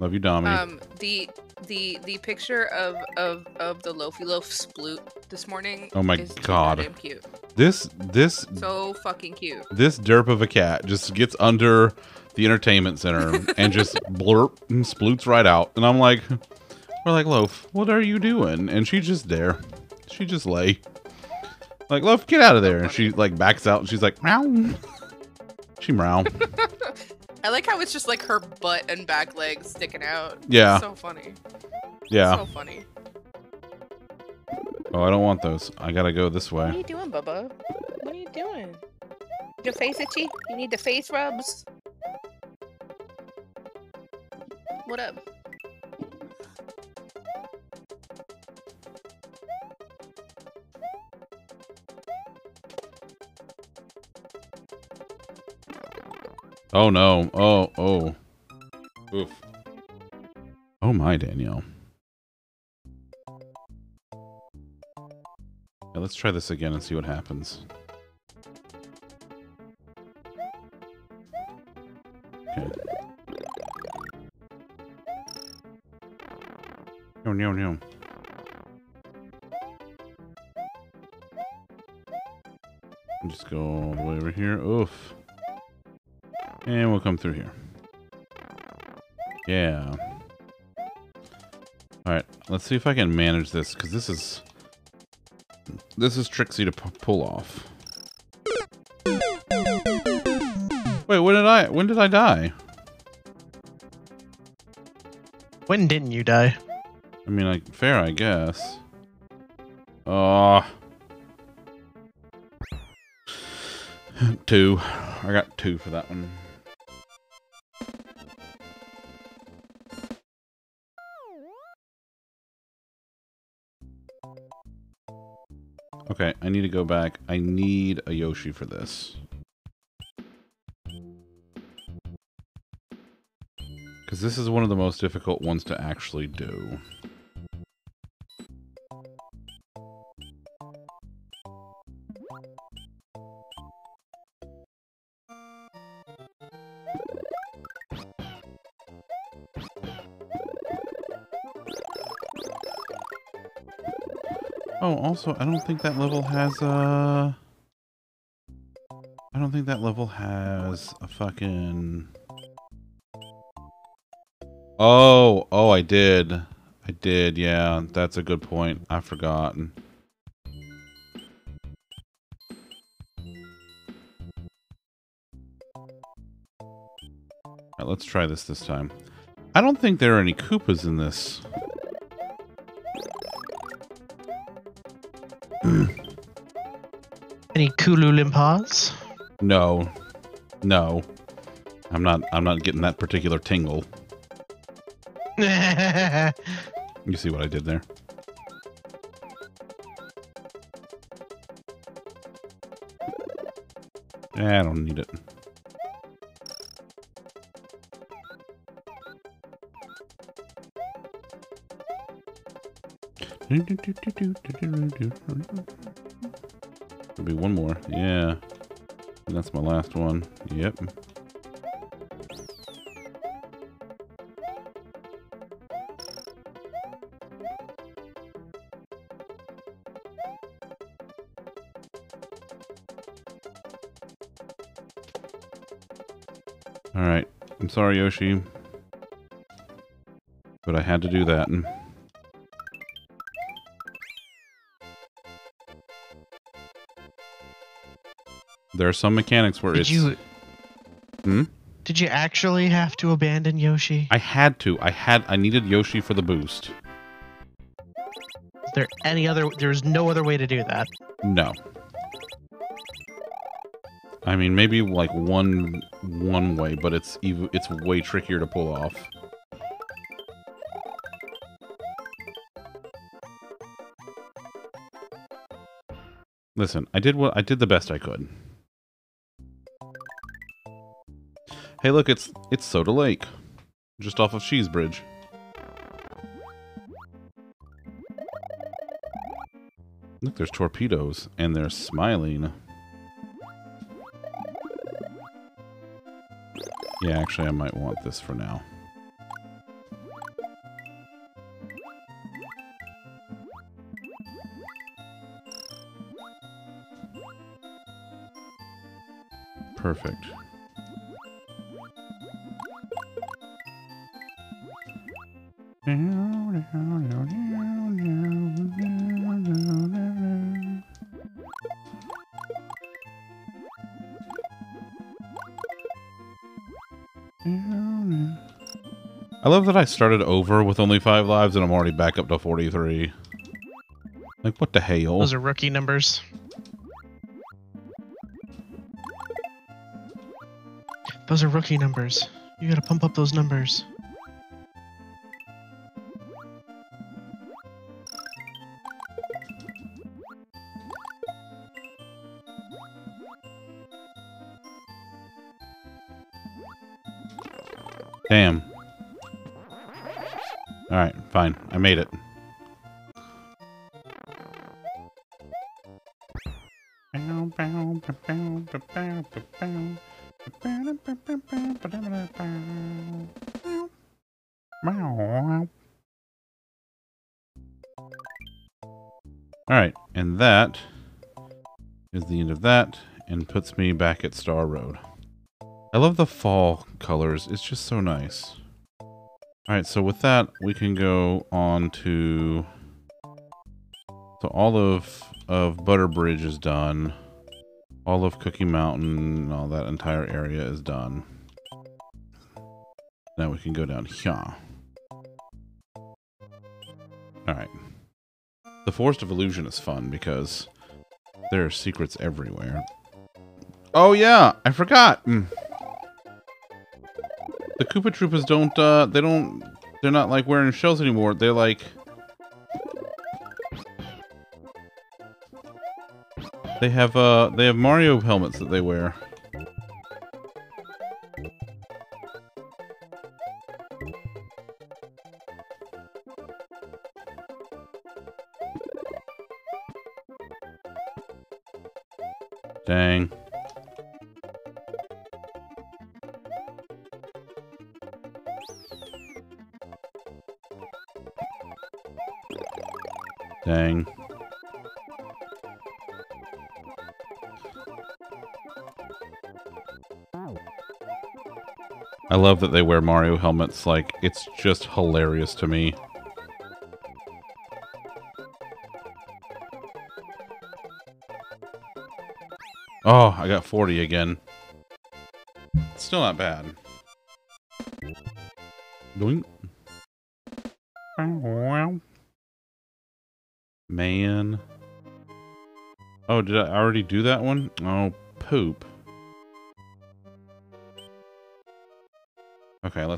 Love you, Dommy. um, the the the picture of of of the Loafy Loaf sploot this morning. Oh my is God. goddamn cute. this this So fucking cute. this derp of a cat just gets under the entertainment center and just blurp and sploots right out. And I'm like, we're like, Loaf, what are you doing? And she's just there. She just lay. Like, Loaf, get out of there. And she like backs out and she's like, meow. She meow. I like how it's just like her butt and back legs sticking out. Yeah. So funny. Yeah. So funny. Oh, I don't want those. I gotta go this way. What are you doing, Bubba? What are you doing? Your face itchy? You need the face rubs? What up? Oh no. Oh, oh. Oof. Oh my, Danielle. Yeah, let's try this again and see what happens. Okay. No, no, no. Just go all the way over here. Oof. And we'll come through here. Yeah. Alright, let's see if I can manage this, because this is... This is tricksy to pu- pull off. Wait, when did I... When did I die? When didn't you die? I mean, like, fair, I guess. Oh. two. I got two for that one. Okay, I need to go back. I need a Yoshi for this. Because this is one of the most difficult ones to actually do. Also, I don't think that level has a... I don't think that level has a fucking Oh, oh, I did. I did, yeah. That's a good point. I forgot. Alright, let's try this this time. I don't think there are any Koopas in this. Any Kulu Limpas? No. No. I'm not I'm not getting that particular tingle. You see what I did there? I don't need it. There'll be one more. Yeah. And that's my last one. Yep. Alright. I'm sorry, Yoshi. But I had to do that. There are some mechanics where Did it's... you? Hmm? Did you actually have to abandon Yoshi? I had to. I had. I needed Yoshi for the boost. Is there any other? There's no other way to do that. No. I mean, maybe like one one way, but it's even it's way trickier to pull off. Listen, I did what I did the best I could. Hey, look, it's it's Soda Lake, just off of Cheese Bridge. Look, there's torpedoes, and they're smiling. Yeah, actually, I might want this for now. Perfect. I love that I started over with only five lives and I'm already back up to 43. Like, what the hell? Those are rookie numbers. Those are rookie numbers. You gotta pump up those numbers. I made it. Alright, and that is the end of that and puts me back at Star Road. I love the fall colors. It's just so nice. Alright, so with that, we can go on to... So all of, of Butterbridge is done. All of Cookie Mountain, all that entire area is done. Now we can go down here. Alright. The Forest of Illusion is fun because there are secrets everywhere. Oh yeah, I forgot! Mm. Koopa Troopas don't, uh, they don't, they're not like wearing shells anymore. They're like, they have, uh, they have Mario helmets that they wear. Love that they wear Mario helmets. Like, it's just hilarious to me. Oh, I got 40 again. Still not bad. Doink. Man. Oh, did I already do that one? Oh, poop.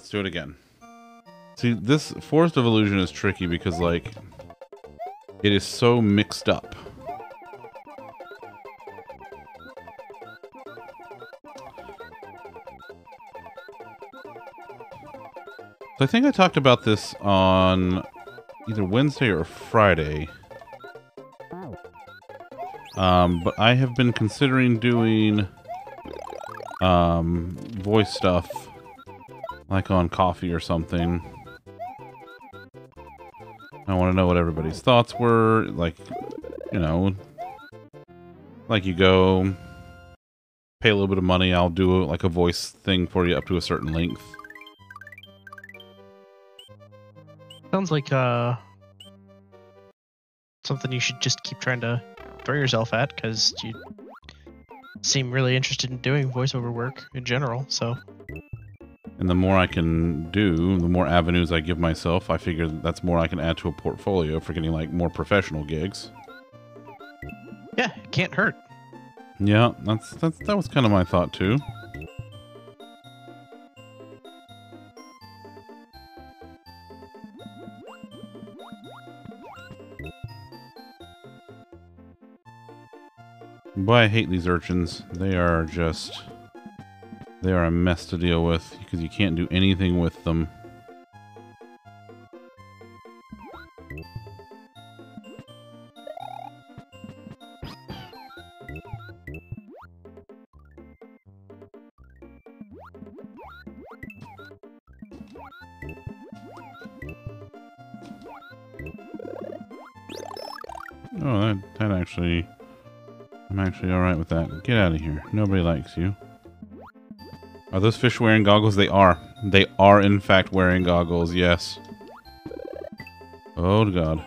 Let's do it again. See, this Forest of Illusion is tricky because, like, it is so mixed up. So I think I talked about this on either Wednesday or Friday. Um, but I have been considering doing um, voice stuff, like on Ko-fi or something. I want to know what everybody's thoughts were, like, you know, like you go, pay a little bit of money, I'll do like a voice thing for you up to a certain length. Sounds like uh something you should just keep trying to throw yourself at because you seem really interested in doing voiceover work in general. So And the more I can do, the more avenues I give myself, I figure that's more I can add to a portfolio for getting like more professional gigs. yeah, it can't hurt. Yeah, that's that's that was kind of my thought too. Boy, I hate these urchins. They are just they are a mess to deal with because you can't do anything with them. Oh, that that actually I'm actually alright with that. Get out of here. Nobody likes you. Are those fish wearing goggles? They are. They are, in fact, wearing goggles, yes. Oh, God.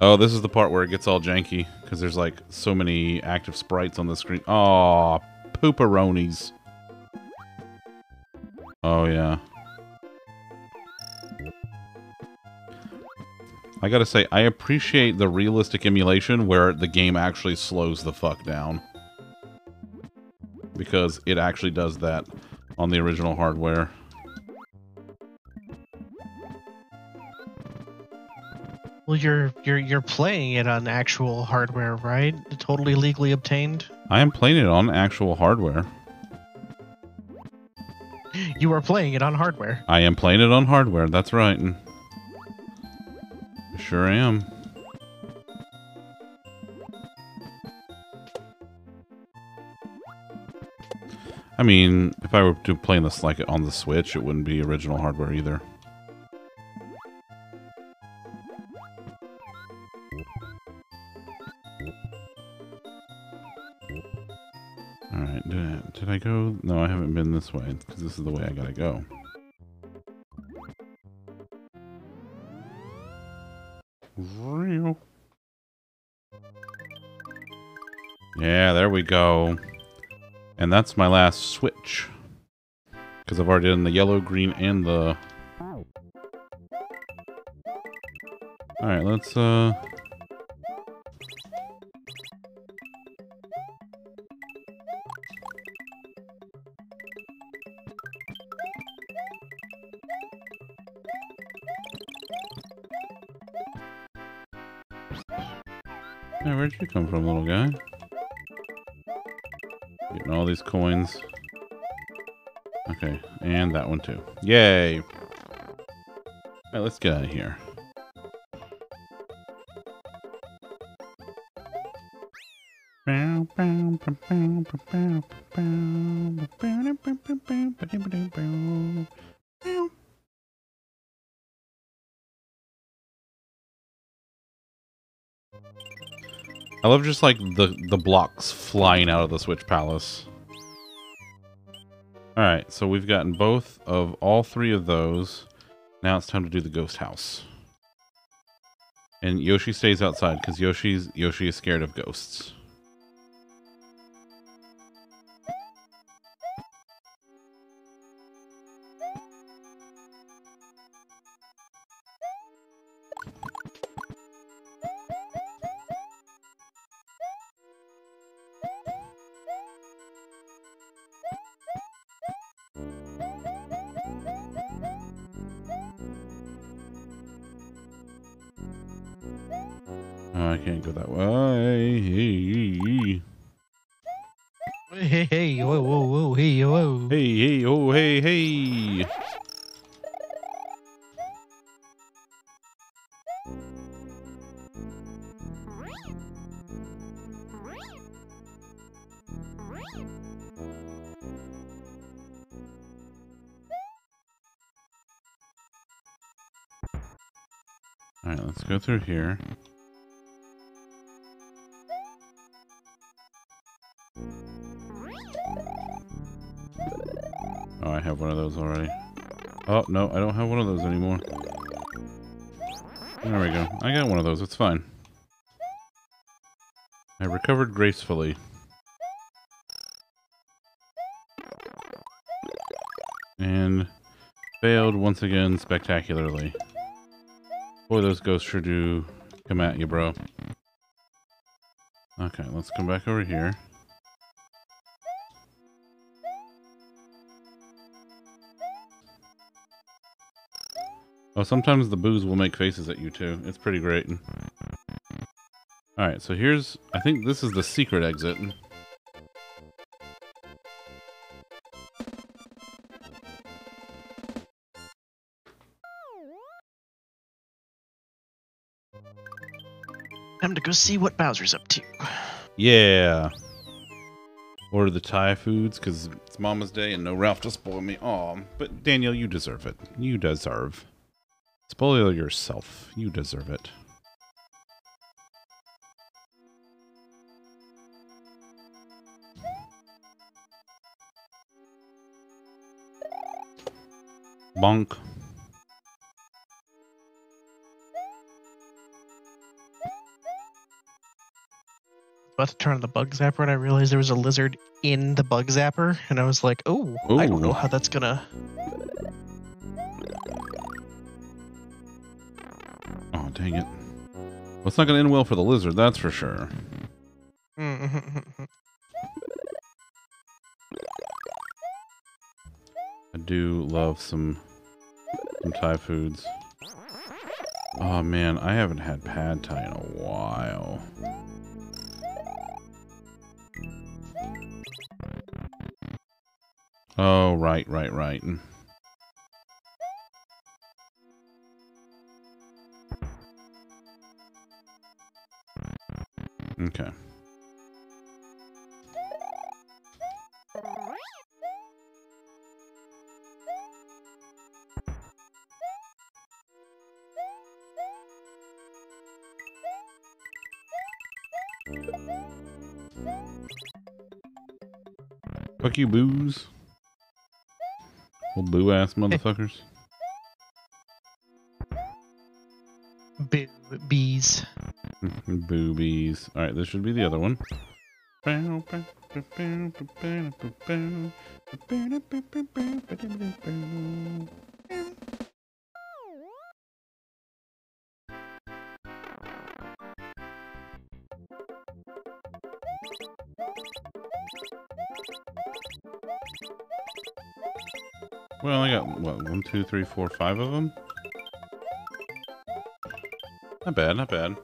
Oh, this is the part where it gets all janky, because there's, like, so many active sprites on the screen. Aw, pooperonis. Oh, yeah. I gotta say, I appreciate the realistic emulation where the game actually slows the fuck down. Because it actually does that on the original hardware. Well, you're you're you're playing it on actual hardware, right? Totally legally obtained. I am playing it on actual hardware. You are playing it on hardware. I am playing it on hardware, that's right. Sure am. I mean, if I were to play this like on the Switch, it wouldn't be original hardware either. Alright, did, I- did I go? No, I haven't been this way, because this is the way I gotta go. Real. Yeah, there we go. And that's my last switch. Because I've already done the yellow, green, and the... Alright, let's, uh... Where'd you come from, little guy? All these coins. Okay, and that one too. Yay! Alright, let's get out of here. I love just like the the blocks flying out of the Switch Palace. All right, so we've gotten both of all three of those. Now it's time to do the ghost house. And Yoshi stays outside because Yoshi's Yoshi is scared of ghosts. through here. Oh, I have one of those already. Oh, no, I don't have one of those anymore. There we go. I got one of those. It's fine. I recovered gracefully. And failed once again spectacularly. Boy, those ghosts sure do come at you, bro. Okay, let's come back over here. Oh, sometimes the boos will make faces at you too. It's pretty great. Alright, so here's... I think this is the secret exit. Go see what Bowser's up to. Yeah. Order the Thai foods because it's Mama's Day and no Ralph to spoil me. Aw, but Daniel, you deserve it. You deserve. Spoil yourself. You deserve it. Bonk. About to turn on the bug zapper, and I realized there was a lizard in the bug zapper, and I was like, "Oh, I don't know how that's gonna." Oh, dang it. Well, it's not to end well for the lizard, that's for sure. I do love some some Thai foods. Oh man, I haven't had pad Thai in a while. Oh, right, right, right. Mm. Okay. Fuck you, boos. Old boo ass motherfuckers. Boo bees. Boobies. Alright, this should be the other one. One, two, three, four, five of them? Not bad, not bad.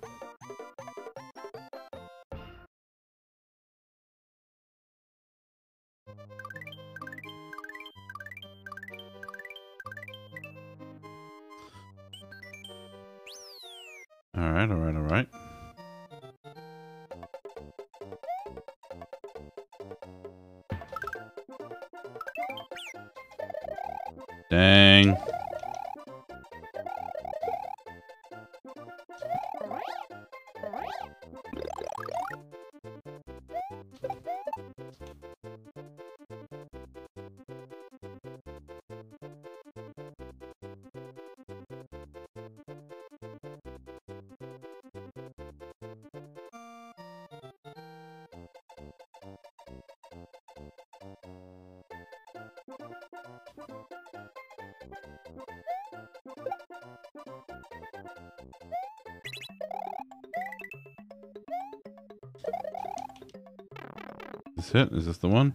This it? Is this the one?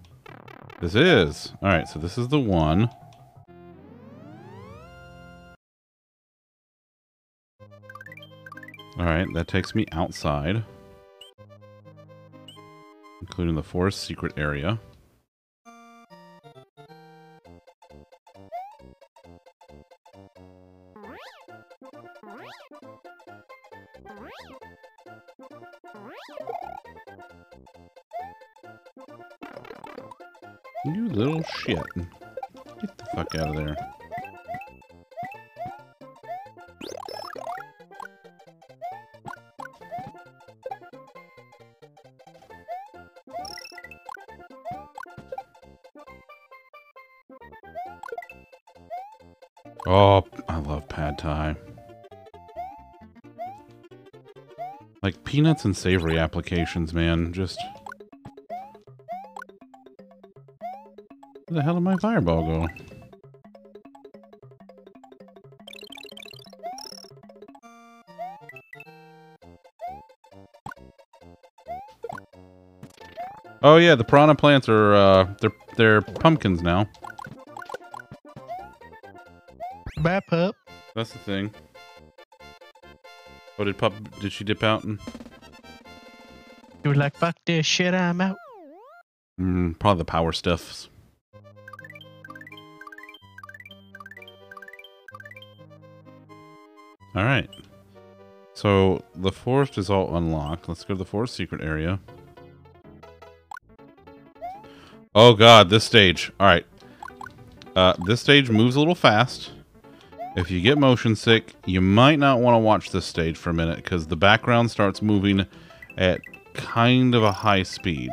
This is. All right, so this is the one. All right, that takes me outside, including the forest secret area. Like and savory applications, man. Just. Where the hell did my fireball go? Oh yeah, the piranha plants are uh they're they're pumpkins now. Wrap up. That's the thing. Oh, did pup did she dip out? And, Were like, fuck this shit, I'm out. mm, probably the power stuffs. All right. So the forest is all unlocked. Let's go to the forest secret area. Oh god, this stage. All right. Uh, this stage moves a little fast. If you get motion sick, you might not want to watch this stage for a minute because the background starts moving at kind of a high speed.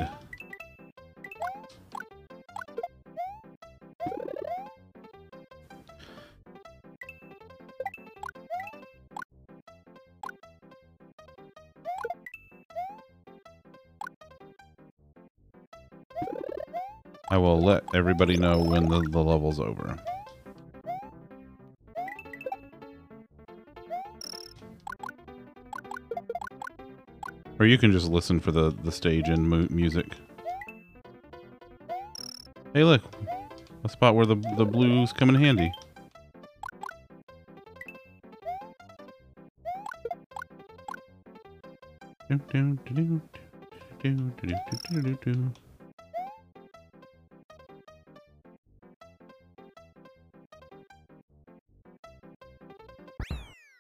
I will let everybody know when the, the level's over. Or you can just listen for the, the stage and mu music. Hey, look. A spot where the, the blues come in handy.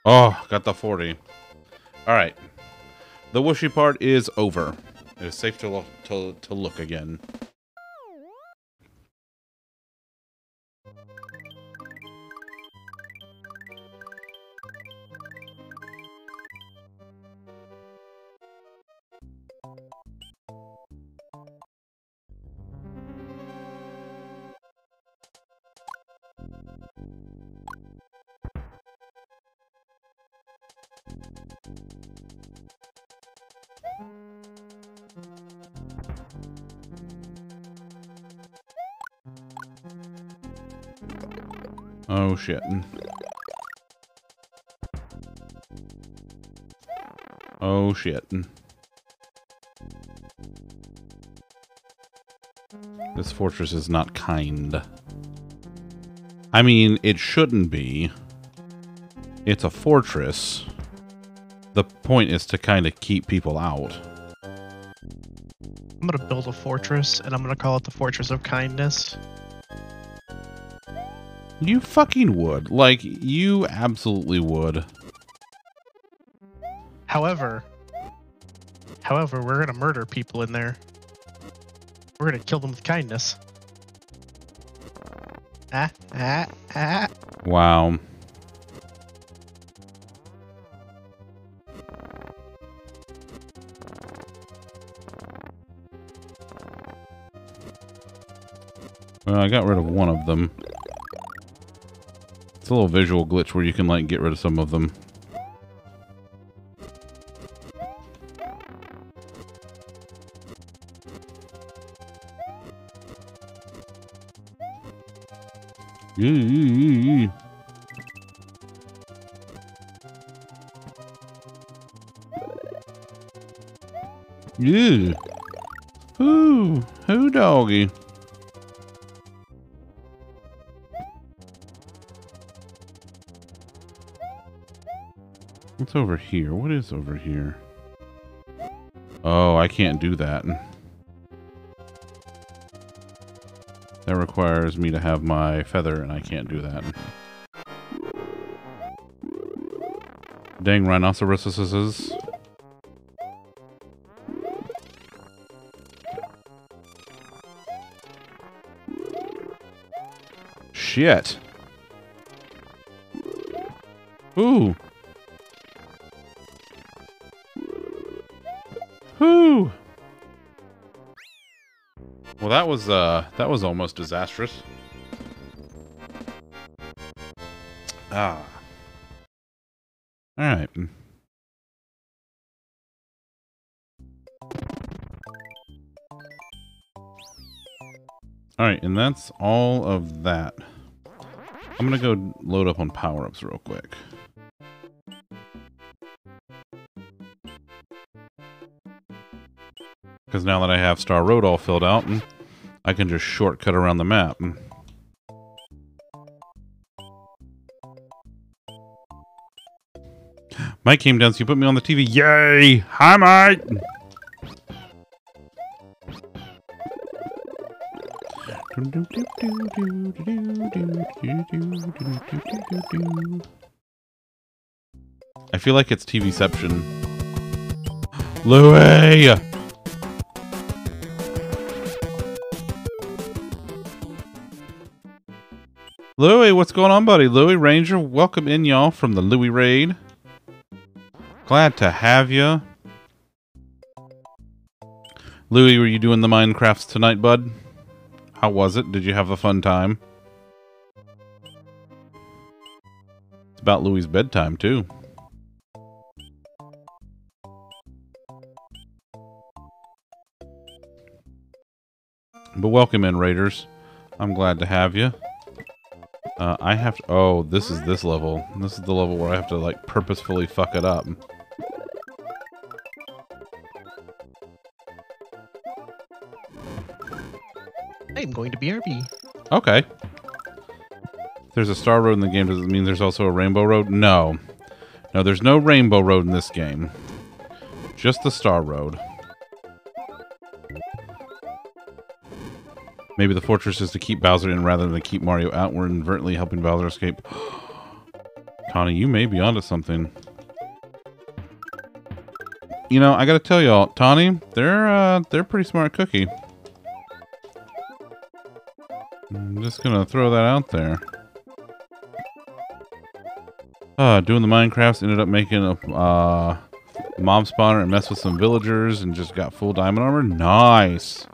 Oh, got the 40. All right. The whooshy part is over. It is safe to, lo- to, to look again. Oh shit. This fortress is not kind. I mean, it shouldn't be. It's a fortress. The point is to kind of keep people out. I'm gonna build a fortress, and I'm gonna call it the Fortress of Kindness. You fucking would. Like, you absolutely would. However, however, we're gonna murder people in there. We're gonna kill them with kindness. Ah, ah, ah. Wow. Well, I got rid of one of them. It's a little visual glitch where you can, like, get rid of some of them. Yeah. Yeah. Who doggy? Over here? What is over here? Oh, I can't do that. That requires me to have my feather, and I can't do that. Dang rhinoceroses. Shit. Ooh. Was uh, that was almost disastrous. Ah. All right. All right, and that's all of that. I'm to go load up on power-ups real quick. Because now that I have Star Road all filled out, I can just shortcut around the map. Mike came down, so you put me on the TV. Yay! Hi, Mike! I feel like it's TVception. Louie! Louie, what's going on, buddy? Louie Ranger, welcome in, y'all, from the Louie Raid. Glad to have you. Louie, were you doing the Minecrafts tonight, bud? How was it? Did you have a fun time? It's about Louie's bedtime, too. But welcome in, Raiders. I'm glad to have you. Uh, I have to... Oh, this is this level. This is the level where I have to, like, purposefully fuck it up. I'm going to BRB. Okay. There's a star road in the game. Does it mean there's also a rainbow road? No. No, there's no rainbow road in this game. Just the star road. Maybe the fortress is to keep Bowser in rather than to keep Mario out. We're inadvertently helping Bowser escape. Connie, you may be onto something. You know, I gotta tell y'all, Tawny, they're uh, they're pretty smart cookie. I'm just gonna throw that out there. Uh, doing the Minecrafts ended up making a uh, mob spawner and mess with some villagers and just got full diamond armor. Nice.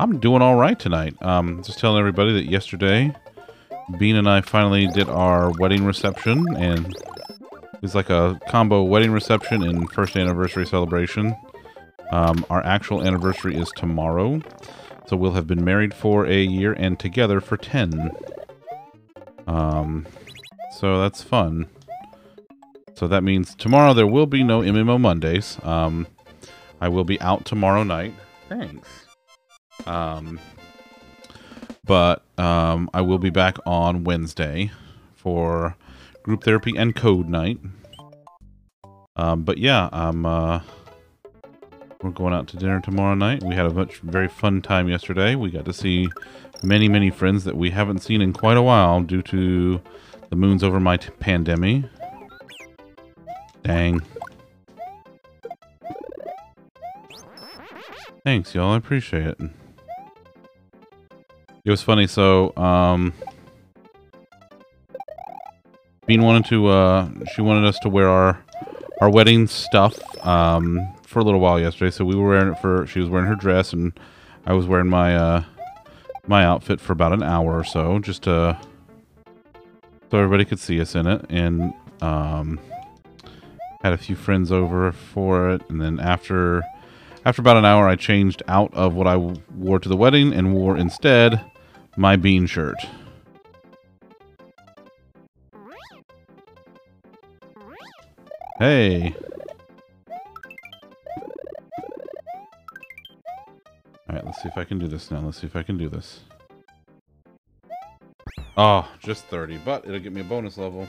I'm doing all right tonight. Um, just telling everybody that yesterday, Bean and I finally did our wedding reception, and it's like a combo wedding reception and first anniversary celebration. Um, our actual anniversary is tomorrow, so we'll have been married for a year and together for 10. Um, so that's fun. So that means tomorrow there will be no MMO Mondays. Um, I will be out tomorrow night. Thanks. Um, but um, I will be back on Wednesday for group therapy and code night. Um, but yeah, I'm. Uh, we're going out to dinner tomorrow night. We had a much very fun time yesterday. We got to see many many friends that we haven't seen in quite a while due to the moons over my pandemic. Dang. Thanks, y'all. I appreciate it. It was funny. So, um, Bean wanted to, uh, she wanted us to wear our, our wedding stuff, um, for a little while yesterday. So we were wearing it for, she was wearing her dress and I was wearing my, uh, my outfit for about an hour or so, just to, so everybody could see us in it. And, um, had a few friends over for it. And then after, after about an hour, I changed out of what I wore to the wedding and wore instead my bean shirt. Hey. Alright, let's see if I can do this now. Let's see if I can do this. Oh, just 30, but it'll get me a bonus level.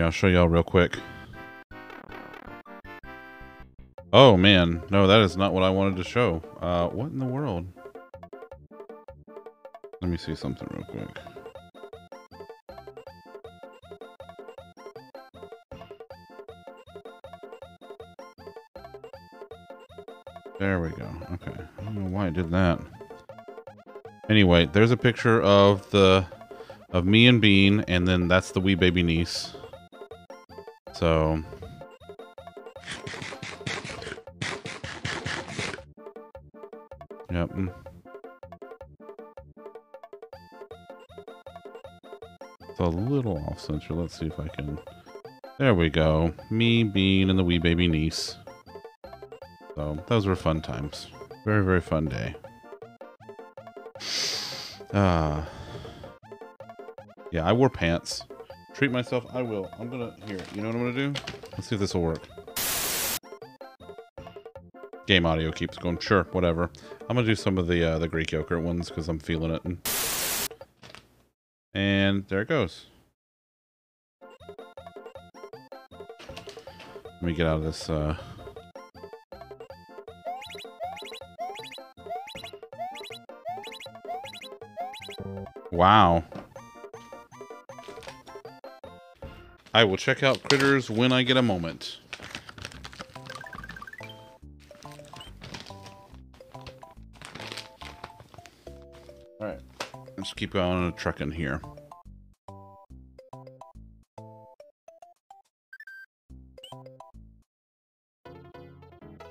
Yeah, I'll show y'all real quick. Oh, man. No, that is not what I wanted to show. Uh, what in the world? Let me see something real quick. There we go. Okay. I don't know why I did that. Anyway, there's a picture of the of me and Bean, and then that's the wee baby niece. So... Yep. Mm. It's a little off center. Let's see if I can... There we go. Me, Bean, and the wee baby niece. So, those were fun times. Very, very fun day. Ah. Uh, yeah, I wore pants. Treat myself. I will. I'm gonna here. You know what I'm gonna do? Let's see if this will work. Game audio keeps going. Sure, whatever. I'm gonna do some of the uh, the Greek yogurt ones because I'm feeling it. And, and there it goes. Let me get out of this. Uh... Wow. I will check out Critters when I get a moment. Alright. Let's keep on trucking here.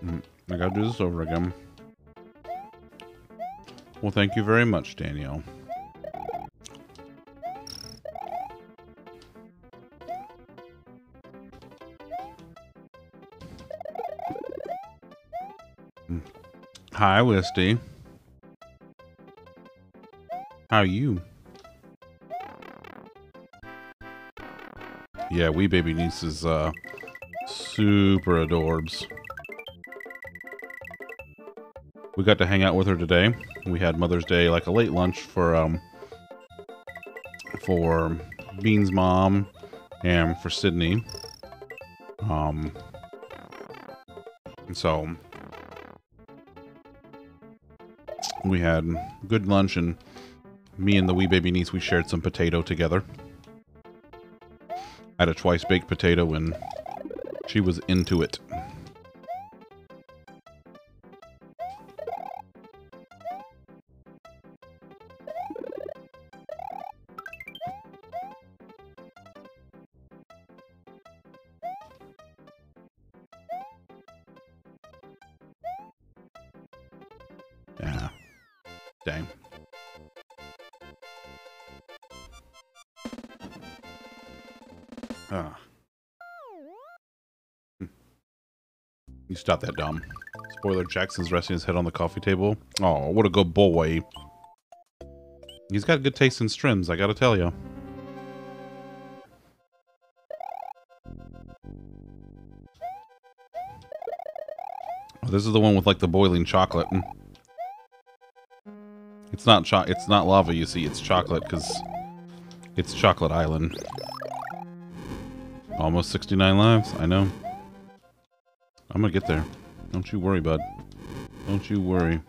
Mm, I gotta do this over again. Well, thank you very much, Danielle. Hi, Wisty. How are you? Yeah, wee baby niece is uh, super adorbs. We got to hang out with her today. We had Mother's Day, like a late lunch for um for Bean's mom and for Sydney. Um, so we had good lunch and me and the wee baby niece we shared some potato together. Had a twice baked potato and she was into it Stop that, dumb. Spoiler, Jackson's resting his head on the coffee table. Oh, what a good boy. He's got good taste in strims, I gotta tell you. Oh, this is the one with like the boiling chocolate. Mm. It's not cho it's not lava, you see, it's chocolate because it's Chocolate Island. Almost 69 lives, I know. I'm gonna get there. Don't you worry, bud. Don't you worry.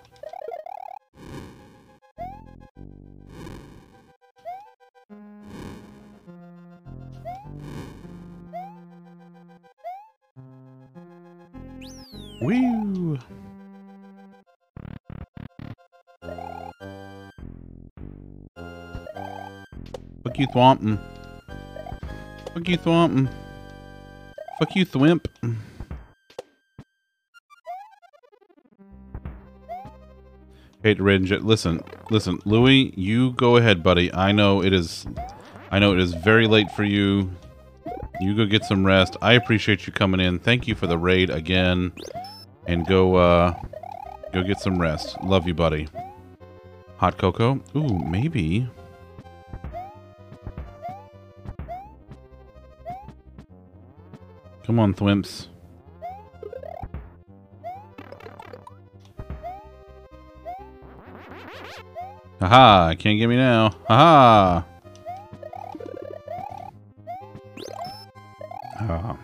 Woo! Fuck you, Thwompin. Fuck you, Thwompin. Fuck you, Thwimp. Hate Red Listen, listen, Louie, you go ahead, buddy. I know it is, I know it is very late for you. You go get some rest. I appreciate you coming in. Thank you for the raid again, and go, uh, go get some rest. Love you, buddy. Hot cocoa. Ooh, maybe. Come on, Thwimps. Haha, can't get me now. Haha. Ah.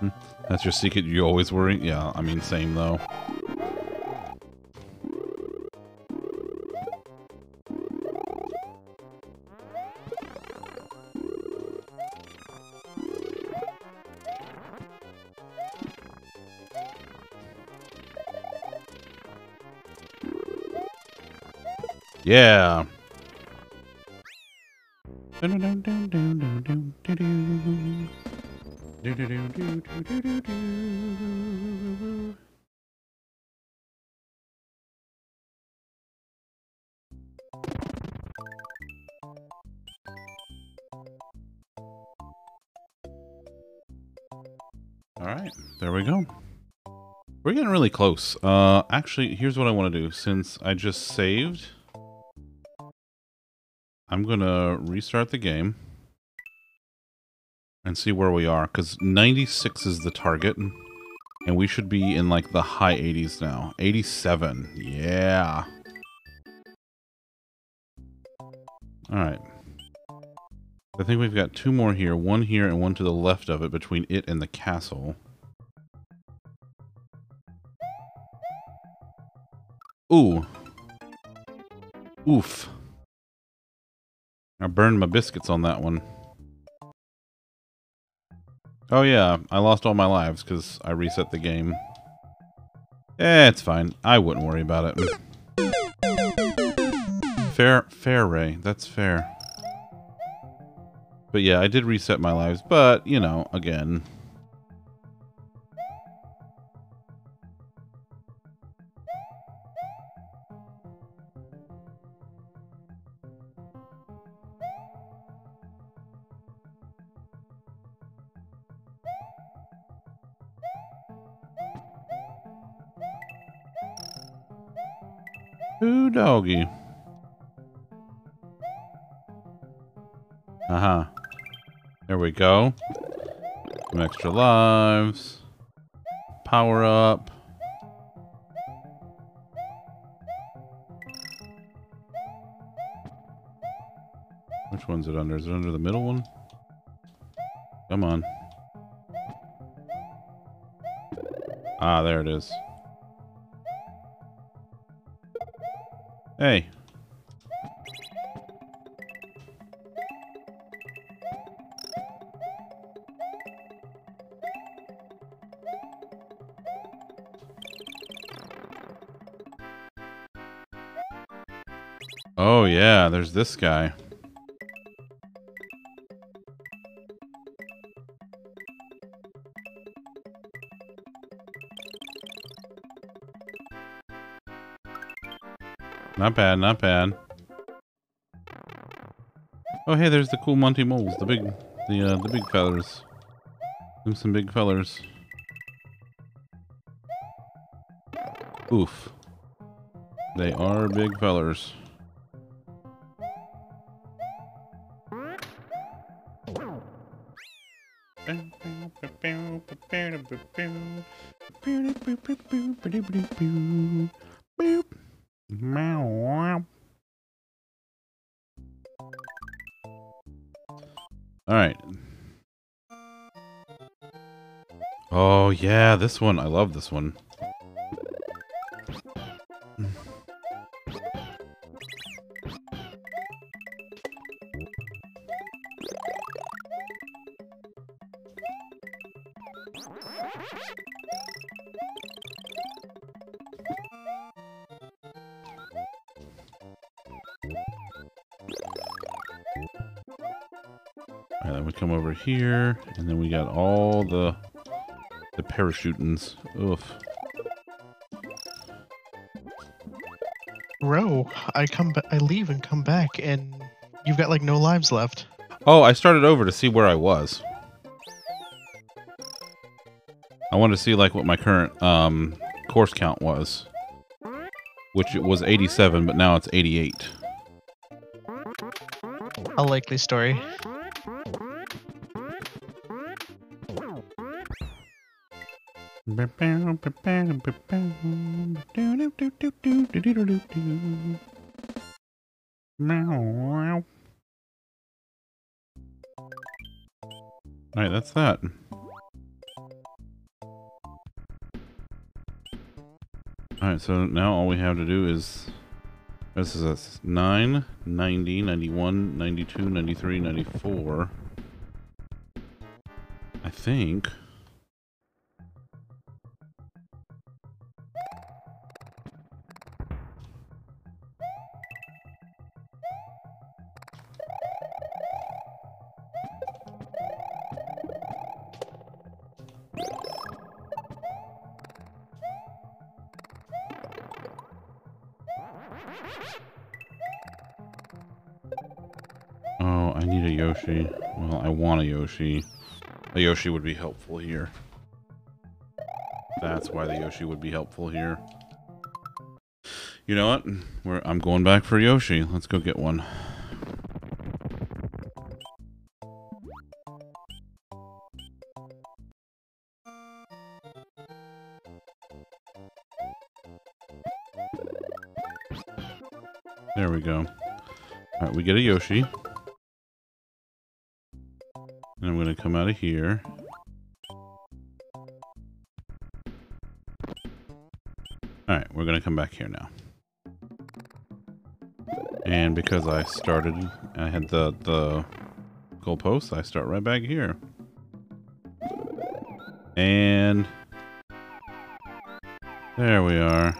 Hmm. That's your secret you always worry? Yeah, I mean, same though. Yeah. All right, there we go. We're getting really close. Uh, actually, here's what I want to do. Since I just saved... I'm gonna restart the game and see where we are. Because 96 is the target, and we should be in like the high 80s now. 87, yeah. All right. I think we've got two more here. One here and one to the left of it between it and the castle. Ooh. Oof. I burned my biscuits on that one. Oh yeah, I lost all my lives because I reset the game. Eh, it's fine. I wouldn't worry about it. Fair, fair, Ray. That's fair. But yeah, I did reset my lives, but, you know, again. Doggy. Uh-huh. There we go. Some extra lives. Power up. Which one's it under? Is it under the middle one? Come on. Ah, there it is. Hey. Oh yeah, there's this guy. Not bad, not bad. Oh hey, there's the cool Monty moles, the big, the uh, the big fellers. Them some big fellers. Oof. They are big fellers. This one. I love this one. Then we come over here, and then we got all the parachutings. Oof. Row, I come, ba- I leave and come back, and you've got like no lives left. Oh, I started over to see where I was. I wanted to see like what my current um course count was. Which it was 87, but now it's 88. A likely story. Alright, that's that. Alright, so now all we have to do is... This is a 9, 90, 91, 92, 93, 94. I think. I need a Yoshi. Well, I want a Yoshi. A Yoshi would be helpful here. That's why the Yoshi would be helpful here. You know what? We're, I'm going back for Yoshi. Let's go get one. There we go. Alright, we get a Yoshi. Come out of here. Alright, we're going to come back here now. And because I started, I had the, the goalposts, I start right back here. And there we are.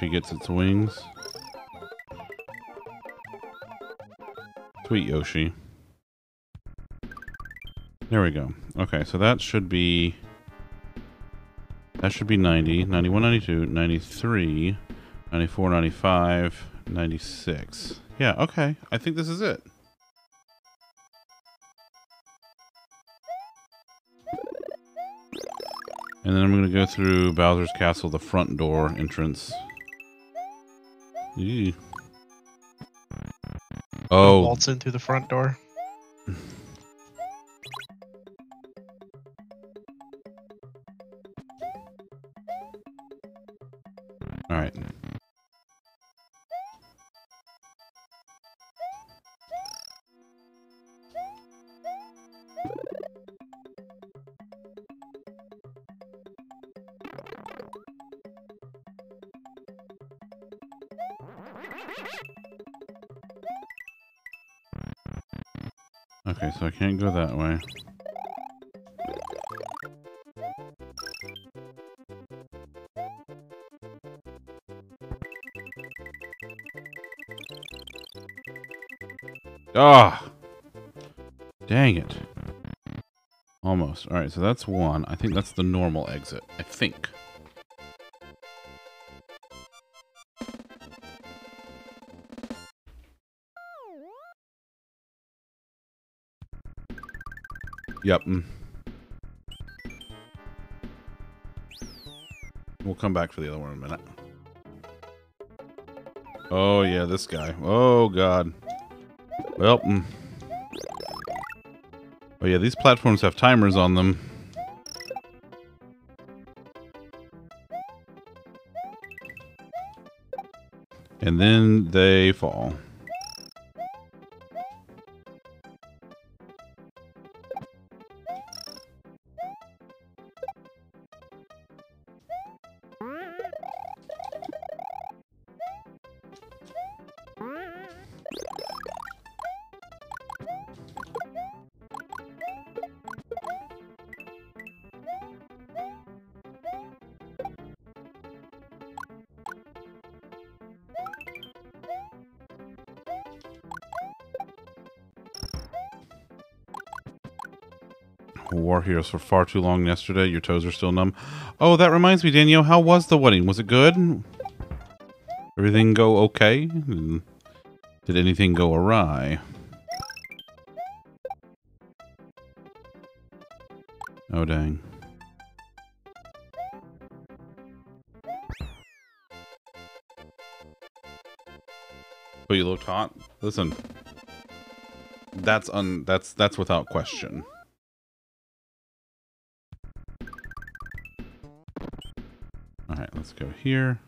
Yoshi gets its wings. Sweet Yoshi. There we go. Okay, so that should be... That should be 90, 91, 92, 93, 94, 95, 96. Yeah, okay. I think this is it. And then I'm going to go through Bowser's Castle, the front door entrance. Oh, Waltz in through the front door. So I can't go that way. Ah! Dang it. Almost. Alright, so that's one. I think that's the normal exit. I think. Yep. mm. We'll come back for the other one in a minute. Oh, yeah, this guy. Oh, God. Well, mm. Oh, yeah, these platforms have timers on them. And then they fall. War Heroes for far too long yesterday. Your toes are still numb. Oh, that reminds me, Danielle. How was the wedding? Was it good? Everything go okay? Did anything go awry? Oh, dang. Oh, you looked hot? Listen. That's un that's that's without question. Here.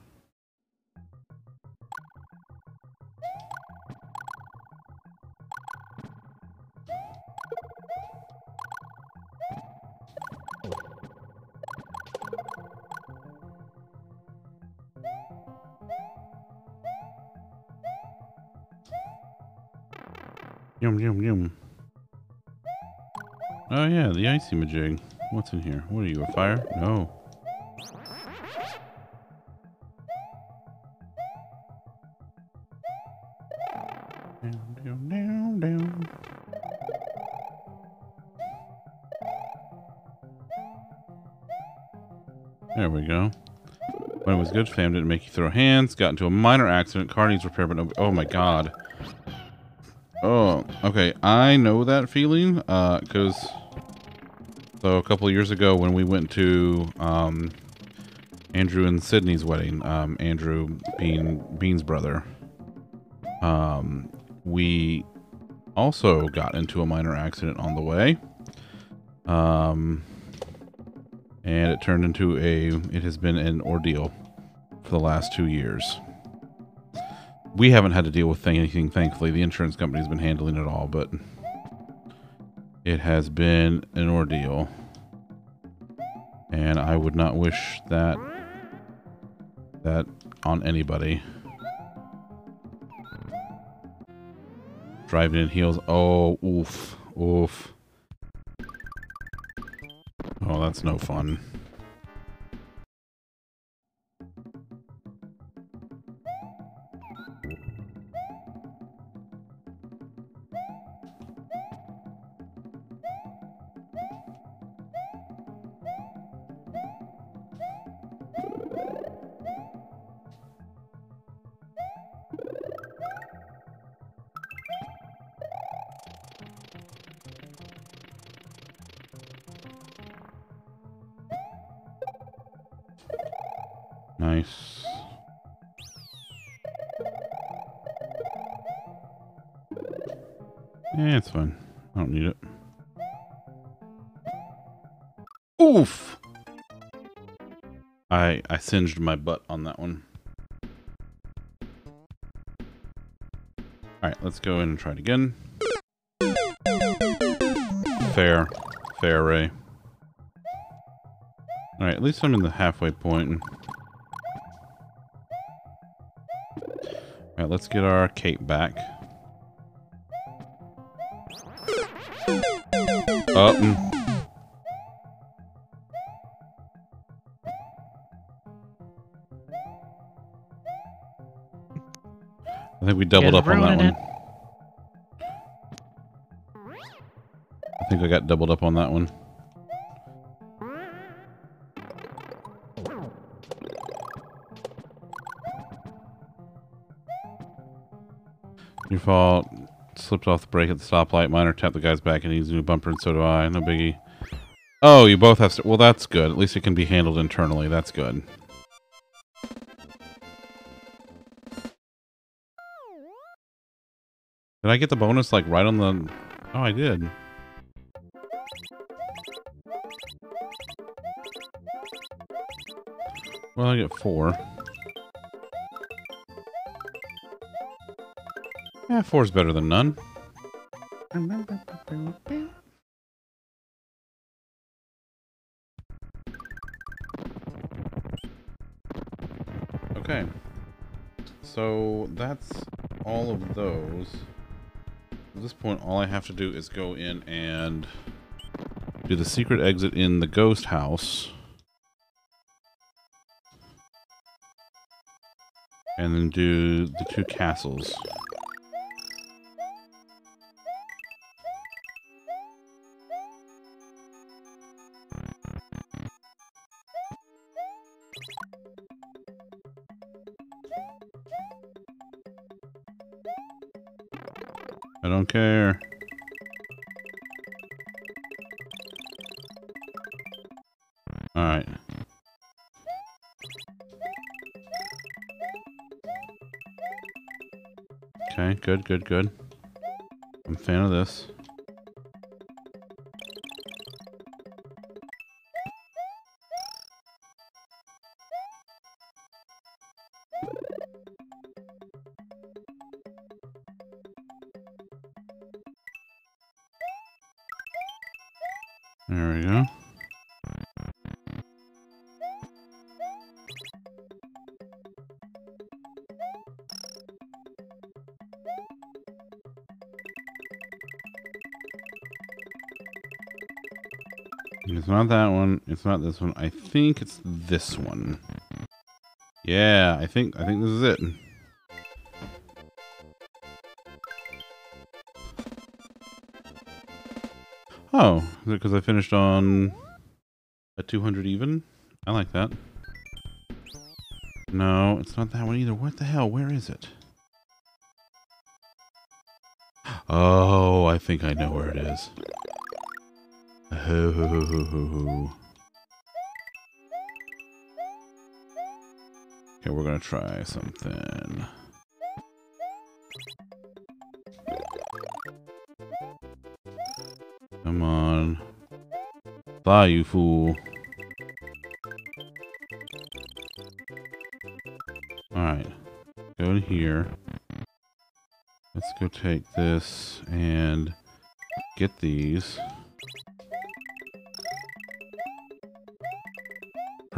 Yum, yum, yum. Oh yeah, the icy majig. What's in here? What are you, a fire? No. Good, fam didn't make you throw hands. Got into a minor accident. Car needs repair, but no. Oh my god. Oh, okay. I know that feeling. Uh, cause so a couple years ago when we went to um, Andrew and Sydney's wedding, um, Andrew being Bean's brother, um, we also got into a minor accident on the way. Um, and it turned into a, it has been an ordeal for the last two years. We haven't had to deal with anything, thankfully. The insurance company's been handling it all, but it has been an ordeal. And I would not wish that that on anybody. Driving in heels. Oh, oof. Oof. Oh, that's no fun. Singed my butt on that one. Alright, let's go in and try it again. Fair. Fair, Ray. Alright, at least I'm in the halfway point. Alright, let's get our cape back. Oh. Mm. We doubled up on that one. I think I got doubled up on that one. Your fault. Slipped off the brake at the stoplight. Minor tapped the guy's back and he's new bumper, and so do I. No biggie. Oh, you both have. To. Well, that's good. At least it can be handled internally. That's good. Did I get the bonus like right on the? Oh, I did. Well, I get four. Yeah, four's better than none. Have to do is go in and do the secret exit in the ghost house. And then do the two castles. I don't care. Good, good, good. I'm a fan of this. It's not that one. It's not this one. I think it's this one. Yeah, I think I think this is it. Oh, is it because I finished on a 200 even? I like that. No, it's not that one either. What the hell? Where is it? Oh, I think I know where it is. Okay, we're gonna try something. Come on. Fly, you fool. Alright. Go to here. Let's go take this and get these.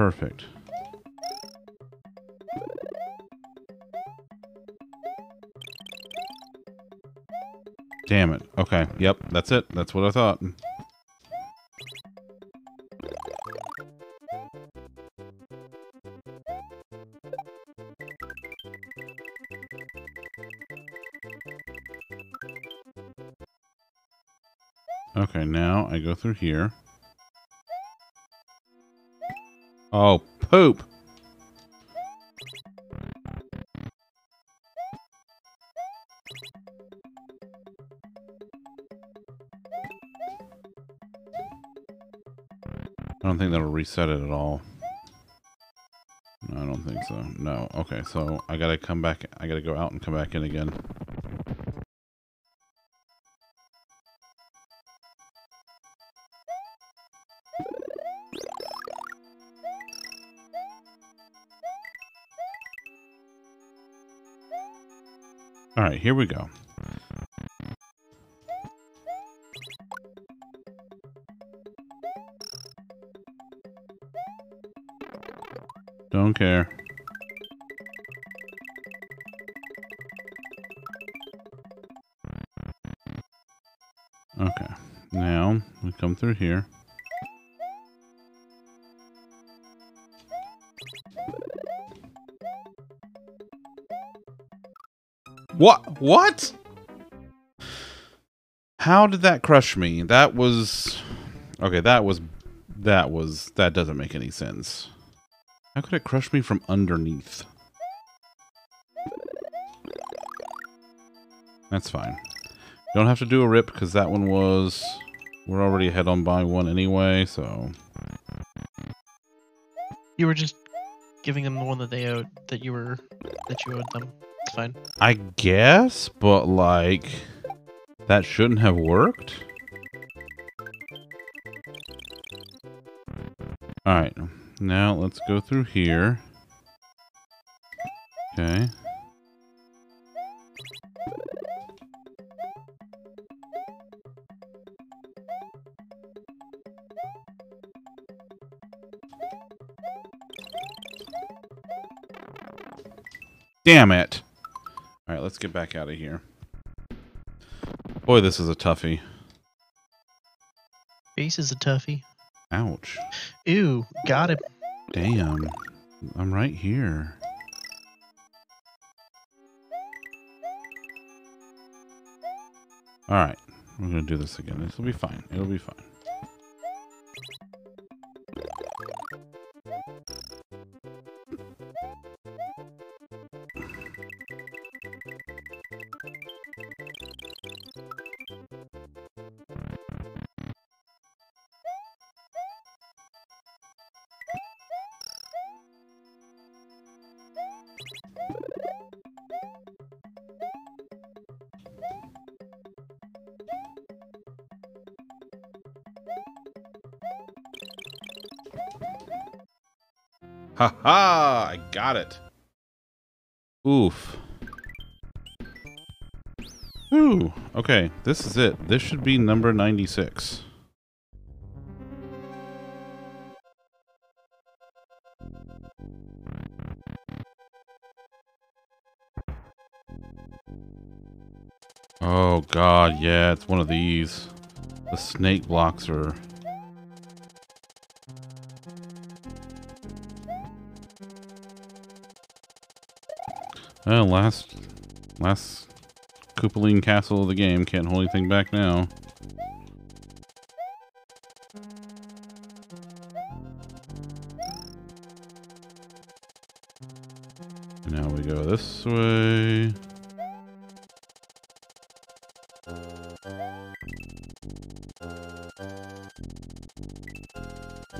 Perfect. Damn it. Okay. Yep. That's it. That's what I thought. Okay, now I go through here. Oh, poop! I don't think that'll reset it at all. I don't think so. No. Okay, so I gotta come back. I gotta go out and come back in again. Right, here we go. Don't care. Okay, now we come through here. What? What? How did that crush me? That was okay. That was that was that doesn't make any sense. How could it crush me from underneath? That's fine. Don't have to do a rip because that one was we're already ahead on by one anyway. So You were just giving them the one that they owed that you were that you owed them. Fine. I guess, but like that shouldn't have worked. All right, now let's go through here. Okay. Damn it. All right, let's get back out of here. Boy, this is a toughie. Base is a toughie. Ouch. Ew, got it. Damn. I'm right here. Alright. We're going to do this again. This will be fine. It'll be fine. Ha ha! I got it. Oof. Ooh. Okay, this is it. This should be number 96. Oh god, yeah, it's one of these. The snake blocks are Well, last last Koopaling castle of the game can't hold anything back now. Now we go this way.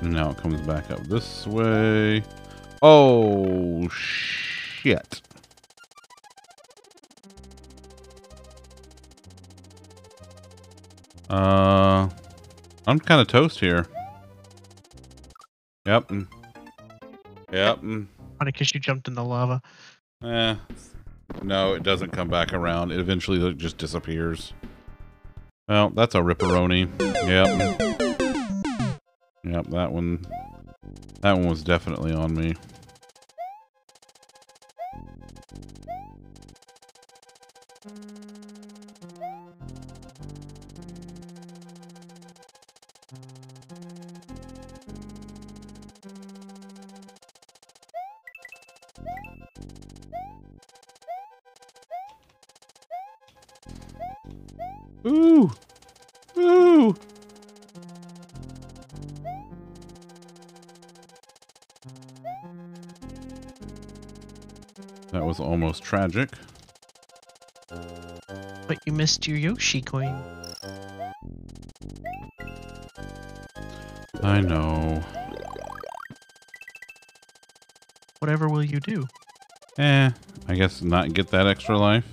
Now it comes back up this way. Oh, shit. I'm kind of toast here. Yep. Yep. Funny because you jumped in the lava. Eh. No, it doesn't come back around. It eventually just disappears. Well, that's a ripperoni. Yep. Yep, that one. That one was definitely on me. Tragic. But you missed your Yoshi coin. I know. Whatever will you do? Eh, I guess not get that extra life.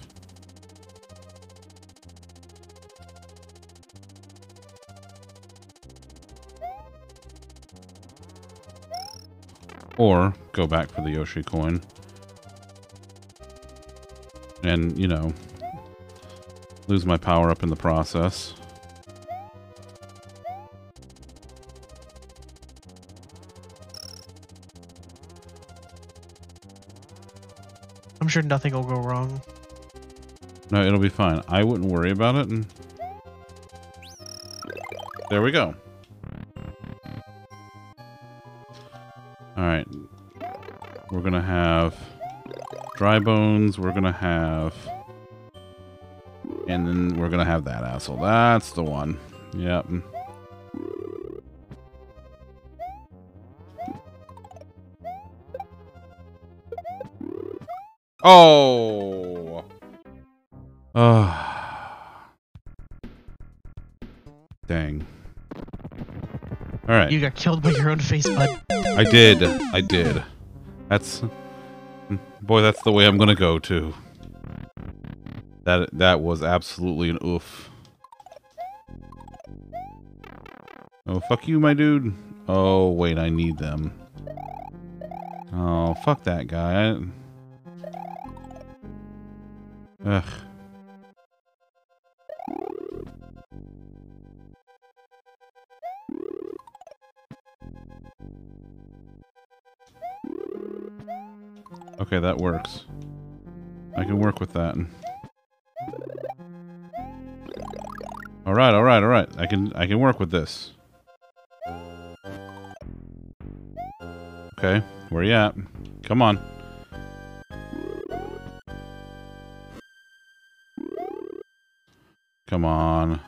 Or go back for the Yoshi coin. And, you know, lose my power up in the process. I'm sure nothing will go wrong. No, it'll be fine. I wouldn't worry about it. And there we go. All right. We're going to have dry bones. We're going to have... And then we're going to have that asshole. That's the one. Yep. Oh. Oh. Dang. All right. You got killed by your own face, bud. I did. I did. That's boy. That's the way I'm gonna go too. That that was absolutely an oof. Oh fuck you, my dude. Oh wait, I need them. Oh fuck that guy. Ugh. That works. I can work with that. All right, all right, all right. I can I can work with this. Okay, where you at? Come on. Come on.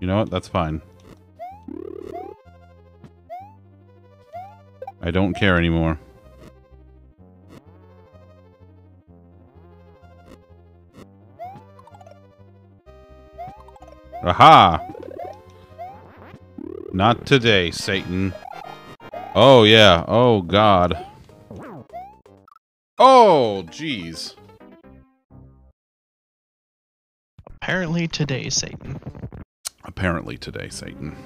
You know what? That's fine. I don't care anymore. Aha! Not today, Satan. Oh, yeah. Oh, God. Oh, jeez. Apparently today, Satan. Apparently today, Satan.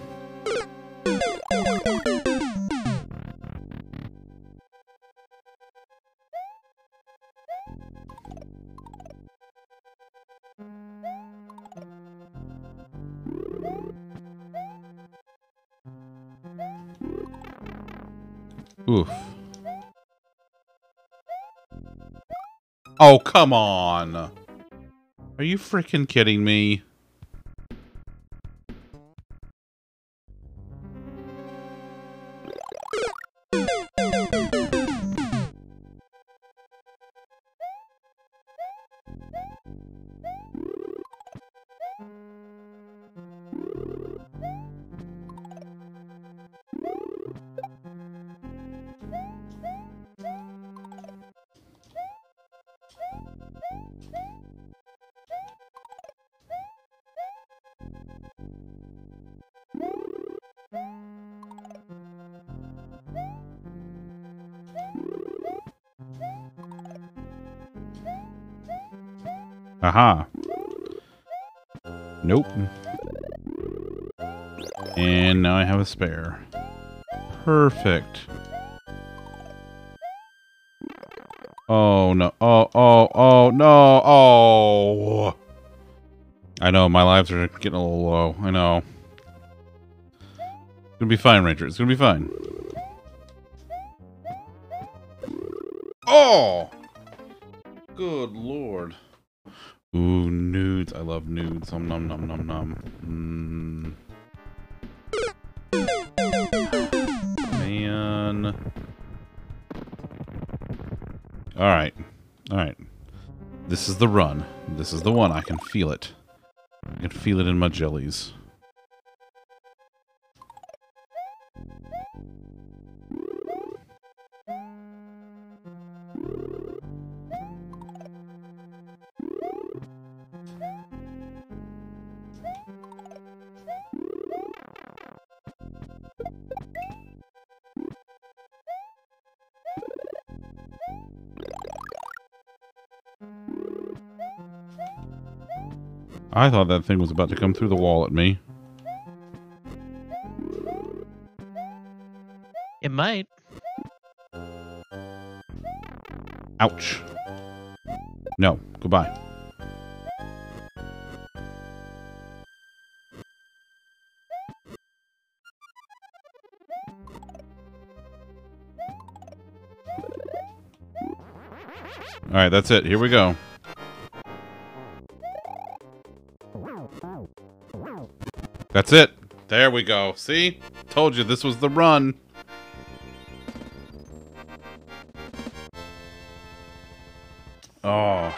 Oh, come on. Are you freaking kidding me? Aha. Nope. And now I have a spare. Perfect. Oh no. Oh, oh, oh, no. Oh. I know, my lives are getting a little low. I know. It's gonna be fine, Ranger. It's gonna be fine. Um, nom nom nom nom. Mm. Man. Alright. Alright. This is the run. This is the one. I can feel it. I can feel it in my jellies. I thought that thing was about to come through the wall at me. It might. Ouch. No, goodbye. All right, that's it. Here we go. That's it. There we go. See? Told you this was the run. Oh.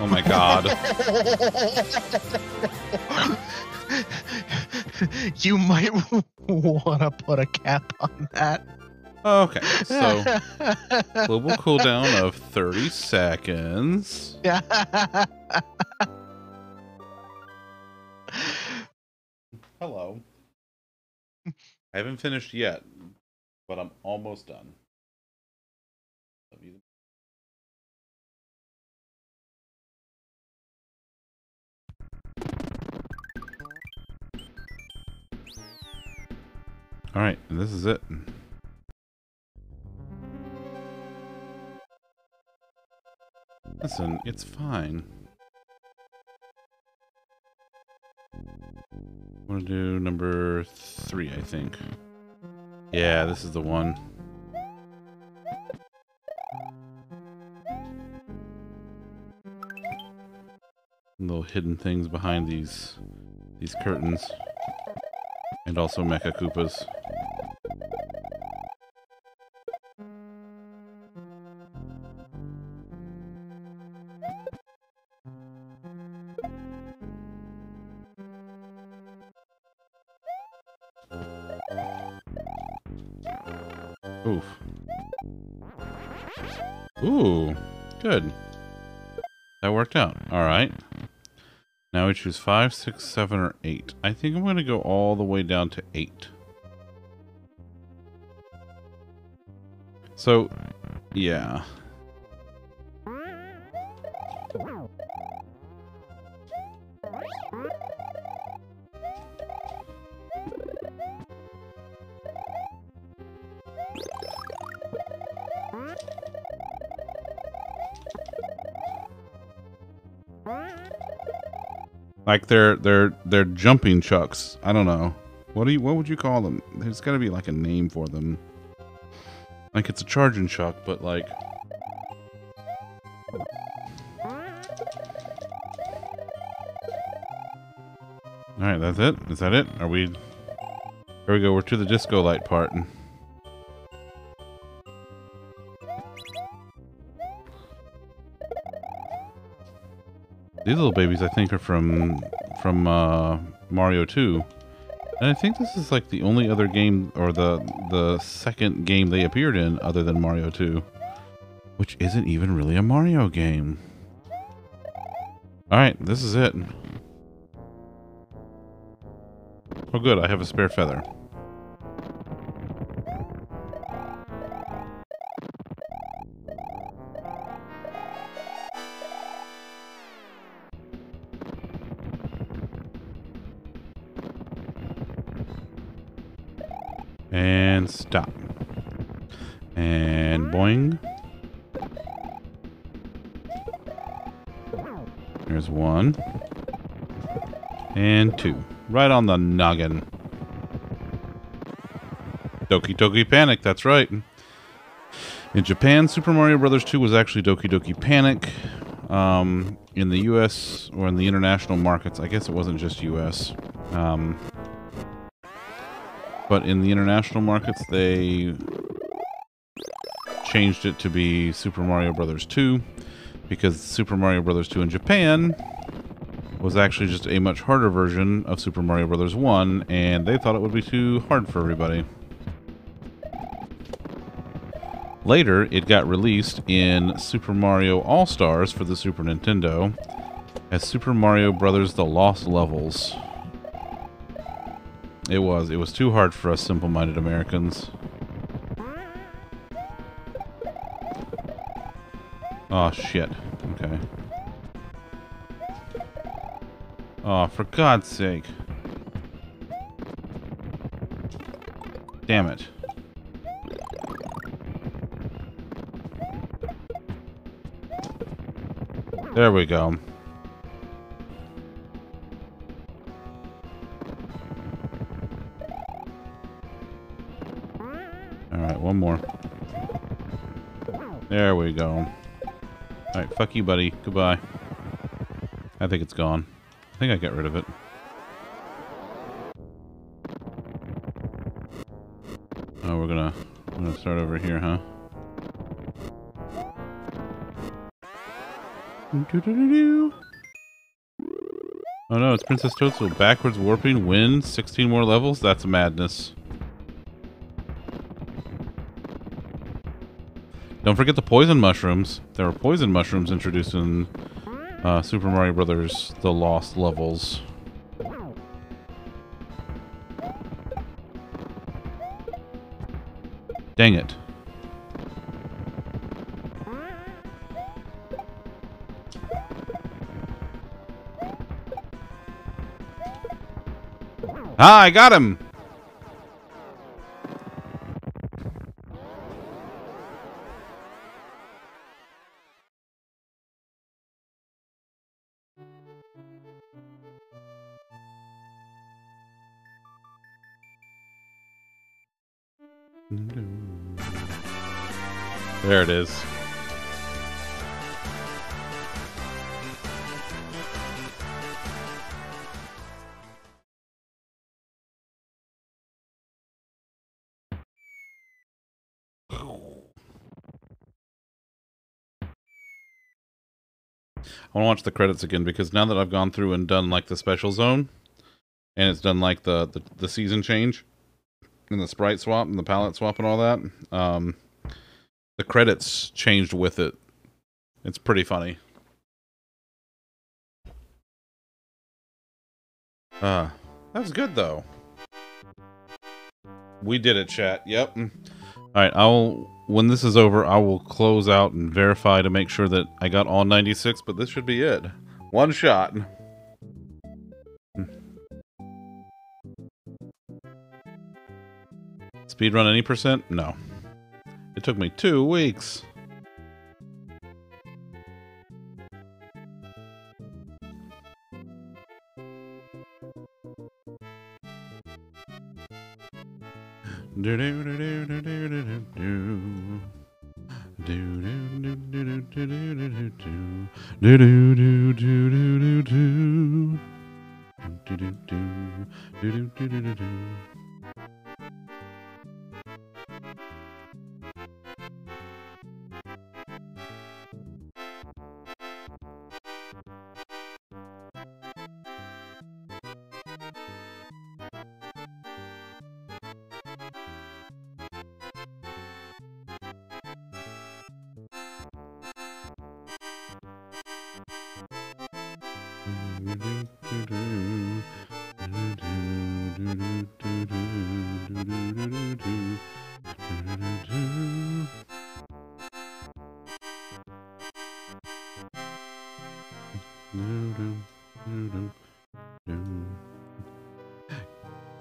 Oh my god. you might want to put a cap on that. Okay, so global cooldown of 30 seconds. Yeah. Hello. I haven't finished yet, but I'm almost done. Love you. All right, this is it. Listen, it's fine. I'm gonna do number three, I think. Yeah, this is the one. Little hidden things behind these these curtains. And also Mecha Koopas. That worked out. All right. Now we choose five, six, seven, or eight. I think I'm going to go all the way down to eight. So, yeah. Like they're they're they're jumping chucks. I don't know. What do you what would you call them? There's got to be like a name for them. Like it's a charging chuck, but like All right, that's it. Is that it? Are we Here we go. We're to the disco light part. These little babies, I think, are from from uh, Mario 2. And I think this is like the only other game, or the the second game they appeared in other than Mario 2. Which isn't even really a Mario game. Alright, this is it. Oh good, I have a spare feather. Right on the noggin. Doki Doki Panic, that's right. In Japan, Super Mario Bros. 2 was actually Doki Doki Panic. Um, in the US or in the international markets, I guess it wasn't just US. Um, but in the international markets, they changed it to be Super Mario Bros. 2 because Super Mario Bros. 2 in Japan was actually just a much harder version of Super Mario Bros. 1, and they thought it would be too hard for everybody. Later, it got released in Super Mario All-Stars for the Super Nintendo as Super Mario Bros. The Lost Levels. It was. It was too hard for us simple-minded Americans. Oh, shit. Okay. Oh, for God's sake. Damn it. There we go. Alright, one more. There we go. Alright, fuck you, buddy. Goodbye. I think it's gone. I think I got rid of it. Oh, we're gonna, we're gonna start over here, huh? Oh no, it's Princess Toadstool. Backwards warping, wind, 16 more levels? That's madness. Don't forget the poison mushrooms. There were poison mushrooms introduced in uh, Super Mario Brothers: The Lost Levels. Dang it. Ah, I got him! It is. I want to watch the credits again because now that I've gone through and done like the special zone, and it's done like the the, the season change, and the sprite swap and the palette swap and all that, um, the credits changed with it. It's pretty funny. Uh, that's good though. We did it, chat. Yep. All right, I'll when this is over, I will close out and verify to make sure that I got all 96, but this should be it. One shot. Speedrun any percent? No. It took me two weeks. Do do do do do do do do do. Do do do do do do do do do. Do do do do do do do. Do do do do do do do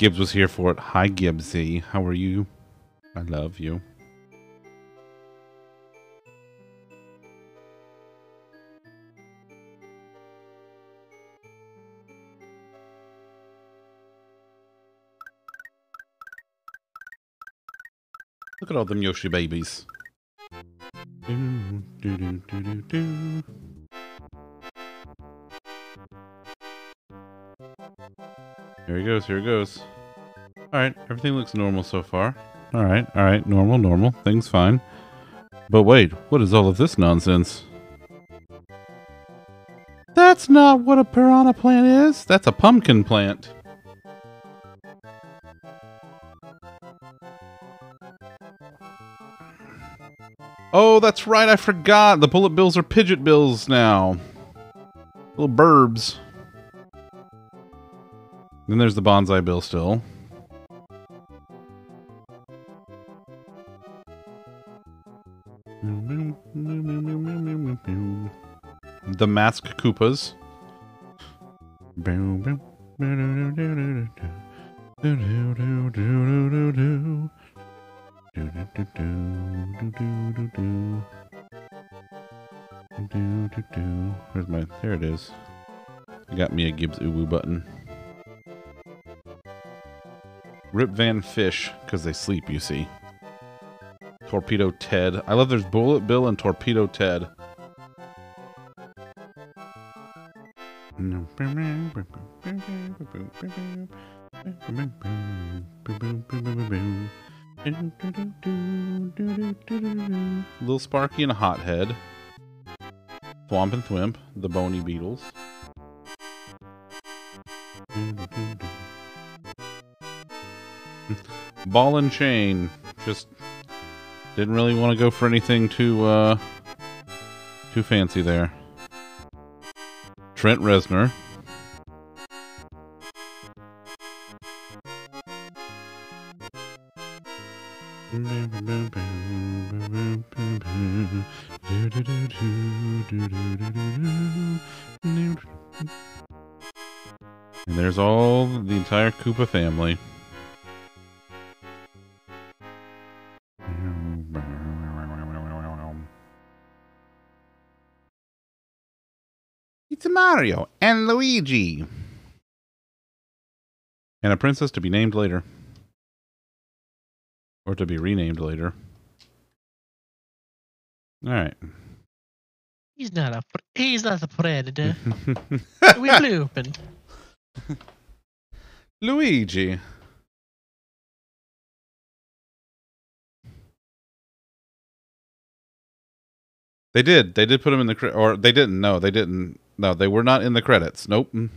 Gibbs was here for it. Hi, Gibbsy. How are you? I love you. Look at all them Yoshi babies. Here he goes, here he goes. Alright, everything looks normal so far. Alright, alright, normal, normal. Things fine. But wait, what is all of this nonsense? That's not what a piranha plant is. That's a pumpkin plant. Oh, that's right, I forgot. The bullet bills are Pidgit Bills now. Little Blurps. Then there's the Banzai Bill still. The mask Koopas. Where's my? There it is. I got me a Gibbs Uwu button. Rip Van Fish, because they sleep, you see. Torpedo Ted. I love there's Bullet Bill and Torpedo Ted. Little Sparky and a Hothead. Thwomp and Thwimp, the Bony Beetles. Ball and Chain. Just didn't really want to go for anything too uh too fancy there. Trent Reznor. Entire Koopa family. It's Mario and Luigi. And a princess to be named later. Or to be renamed later. Alright. He's not a he's not a predator. we blooping. Luigi. They did. They did put him in the or they didn't. No, they didn't. No, they were not in the credits. Nope. Mm.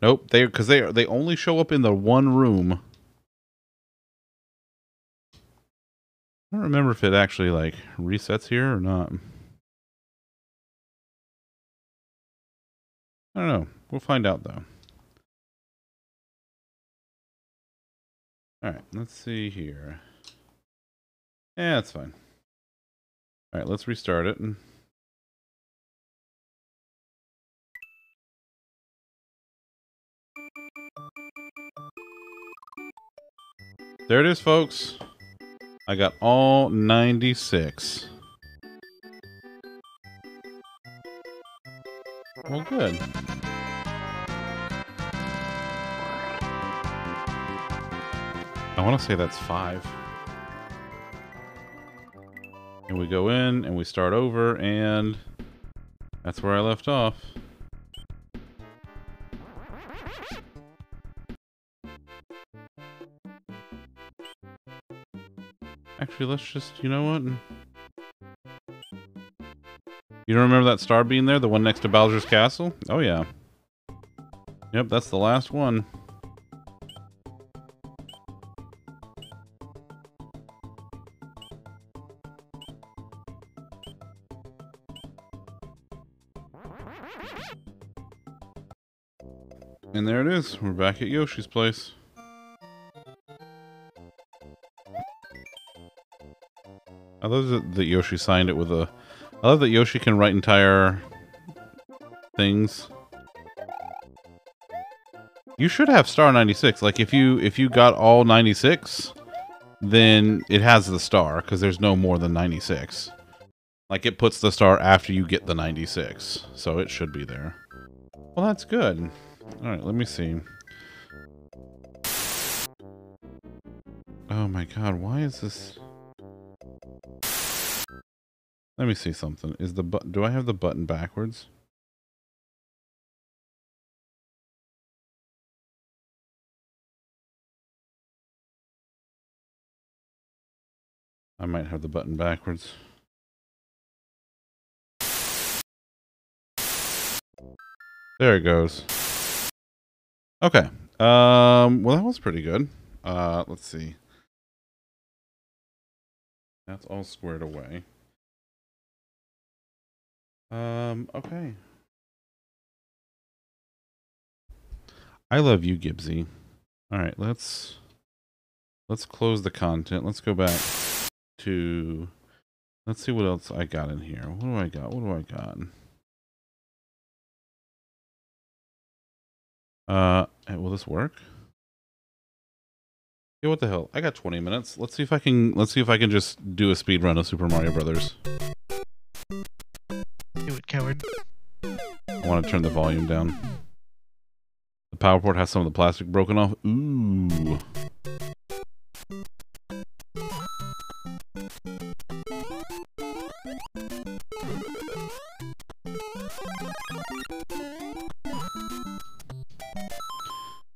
Nope. They because they they only show up in the one room. I don't remember if it actually like resets here or not. I don't know. We'll find out though. All right, let's see here. Yeah, that's fine. All right, let's restart it. And... There it is, folks. I got all 96. Well, good. I want to say that's five. And we go in and we start over and that's where I left off. Actually, let's just, you know what? You don't remember that star being there? The one next to Bowser's Castle? Oh, yeah. Yep, that's the last one. We're back at Yoshi's place. I love that, Yoshi signed it with a. I love that Yoshi can write entire things. You should have star 96. Like if you if you got all 96, then it has the star because there's no more than 96. Like it puts the star after you get the 96, so it should be there. Well, that's good. All right, let me see. Oh my god, why is this? Let me see something. Is the button? Do I have the button backwards? I might have the button backwards. There it goes. Okay. Um, well, that was pretty good. Uh, let's see. That's all squared away. Um, okay. I love you, Gibbsy. All right, let's let's close the content. Let's go back to let's see what else I got in here. What do I got? What do I got? Uh, will this work? Yeah, what the hell? I got 20 minutes. Let's see if I can. Let's see if I can just do a speed run of Super Mario Brothers. Do it, coward. I want to turn the volume down. The power port has some of the plastic broken off. Ooh.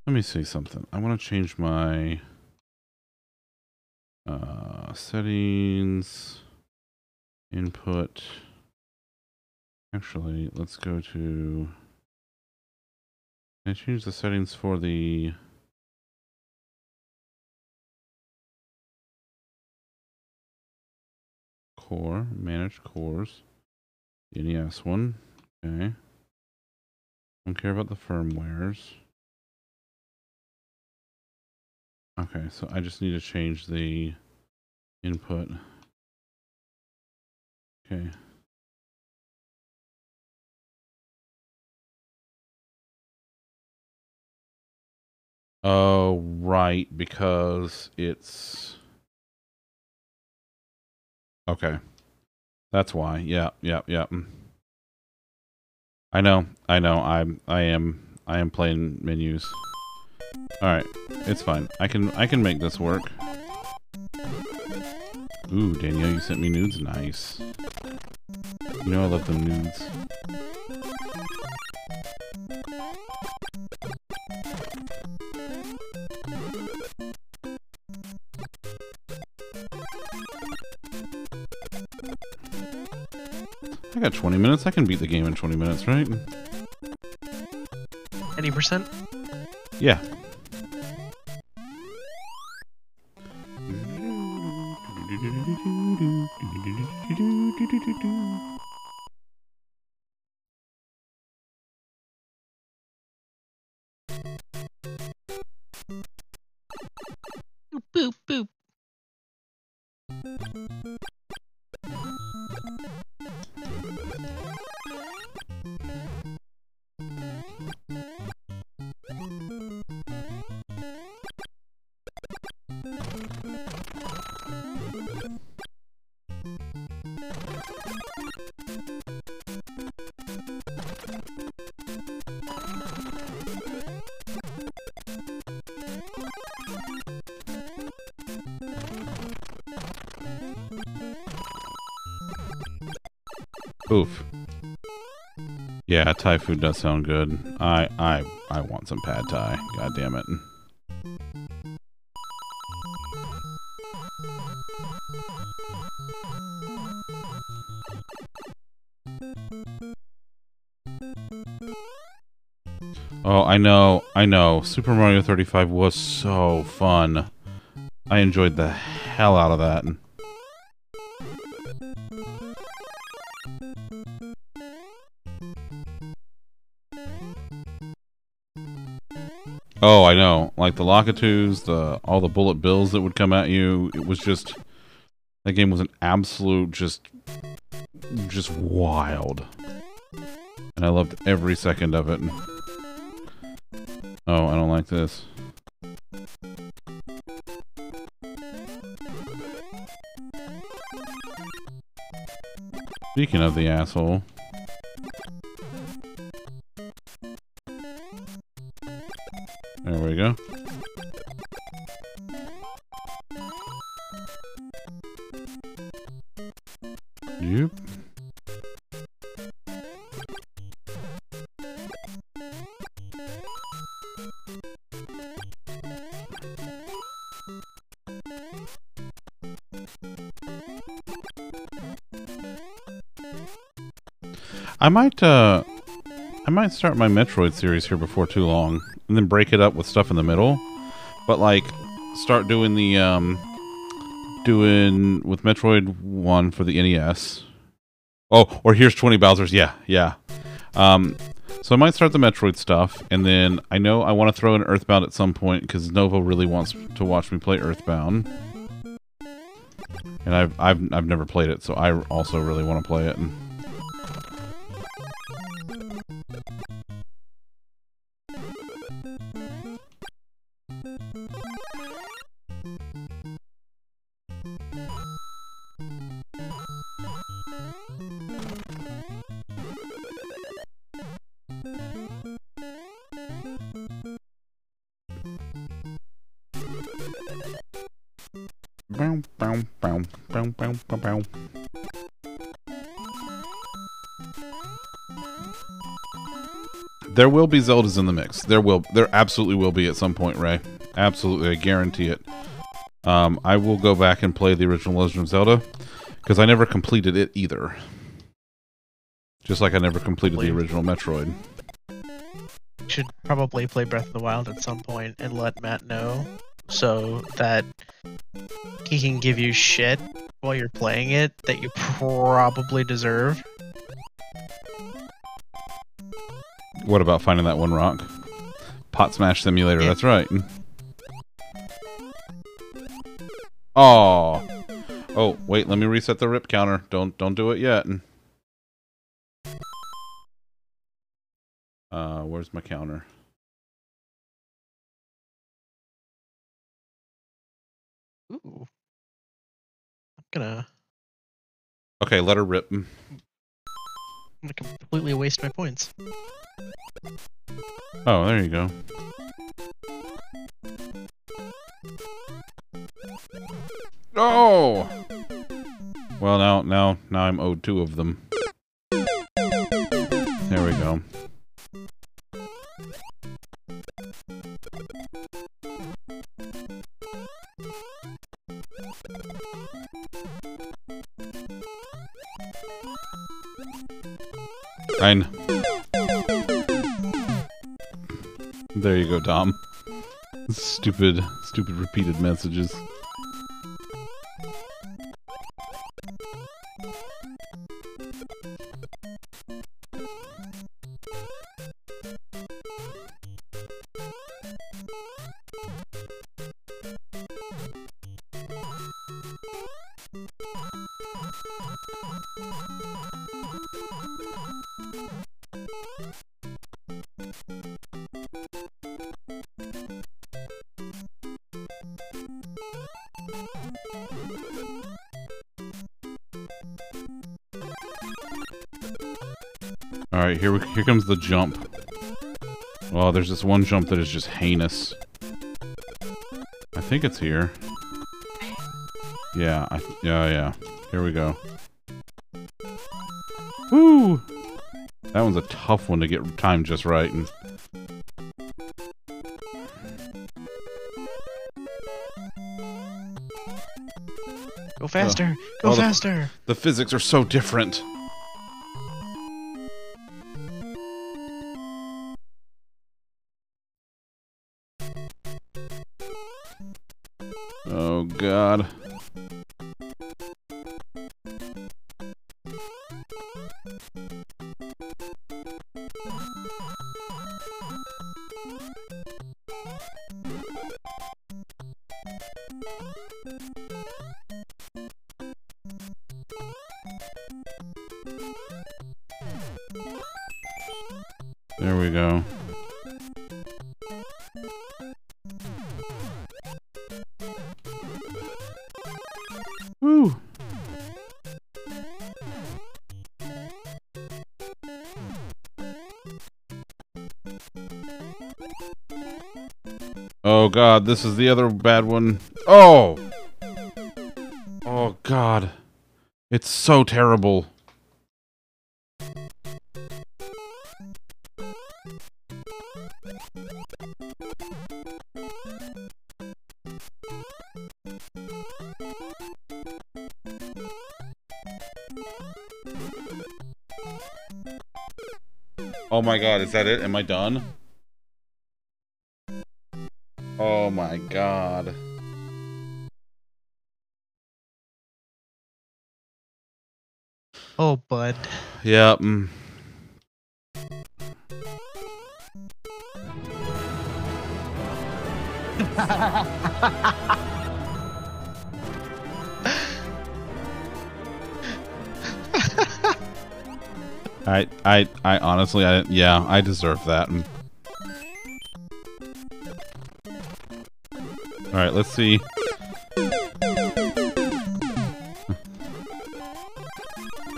Let me see something. I want to change my uh, settings, input. Actually, let's go to. Can I change the settings for the. Core, manage cores. NES one. Okay. Don't care about the firmwares. Okay, so I just need to change the input. Okay. Oh, right, because it's... Okay. That's why. Yeah, yeah, yeah. I know, I know, I'm, I am, I am playing menus. Alright, it's fine. I can, I can make this work. Ooh, Danielle, you sent me nudes? Nice. You know I love them nudes. I got 20 minutes. I can beat the game in 20 minutes, right? Any percent? Yeah. Thai food does sound good. I I I want some pad Thai. God damn it. Oh, I know, I know. Super Mario 35 was so fun. I enjoyed the hell out of that. Oh, I know. Like the Lakitus, the all the bullet bills that would come at you. It was just that game was an absolute just just wild. And I loved every second of it. Oh, I don't like this. Speaking of the asshole. I might uh I might start my Metroid series here before too long and then break it up with stuff in the middle. But like start doing the um doing with Metroid 1 for the NES. Oh, or here's 20 Bowser's. Yeah, yeah. Um so I might start the Metroid stuff and then I know I want to throw in Earthbound at some point cuz Nova really wants to watch me play Earthbound. And I've I've I've never played it, so I also really want to play it. And be Zeldas in the mix. There will, there absolutely will be at some point, Ray. Absolutely, I guarantee it. Um, I will go back and play the original Legend of Zelda because I never completed it either. Just like I never completed the original Metroid. should probably play Breath of the Wild at some point and let Matt know so that he can give you shit while you're playing it that you probably deserve. What about finding that one rock? Pot Smash Simulator, that's right. Oh. Oh, wait, let me reset the rip counter. Don't don't do it yet. Uh, where's my counter? Ooh. I'm gonna, Okay, let her rip. I'm gonna completely waste my points. Oh, there you go. Oh. Well, now now now I'm owed two of them. There we go. I There you go, Dom. Stupid, stupid repeated messages. Here comes the jump. Oh, there's this one jump that is just heinous. I think it's here. Yeah, I, yeah, yeah. Here we go. Woo! That one's a tough one to get timed just right. And Go faster! Go Oh, the- faster! the physics are so different. God, this is the other bad one. Oh! Oh god. It's so terrible. Oh my god, is that it? Am I done? God. Oh, bud. Yeah. Mm. I, I, I honestly, I, yeah, I deserve that. Mm. All right, let's see.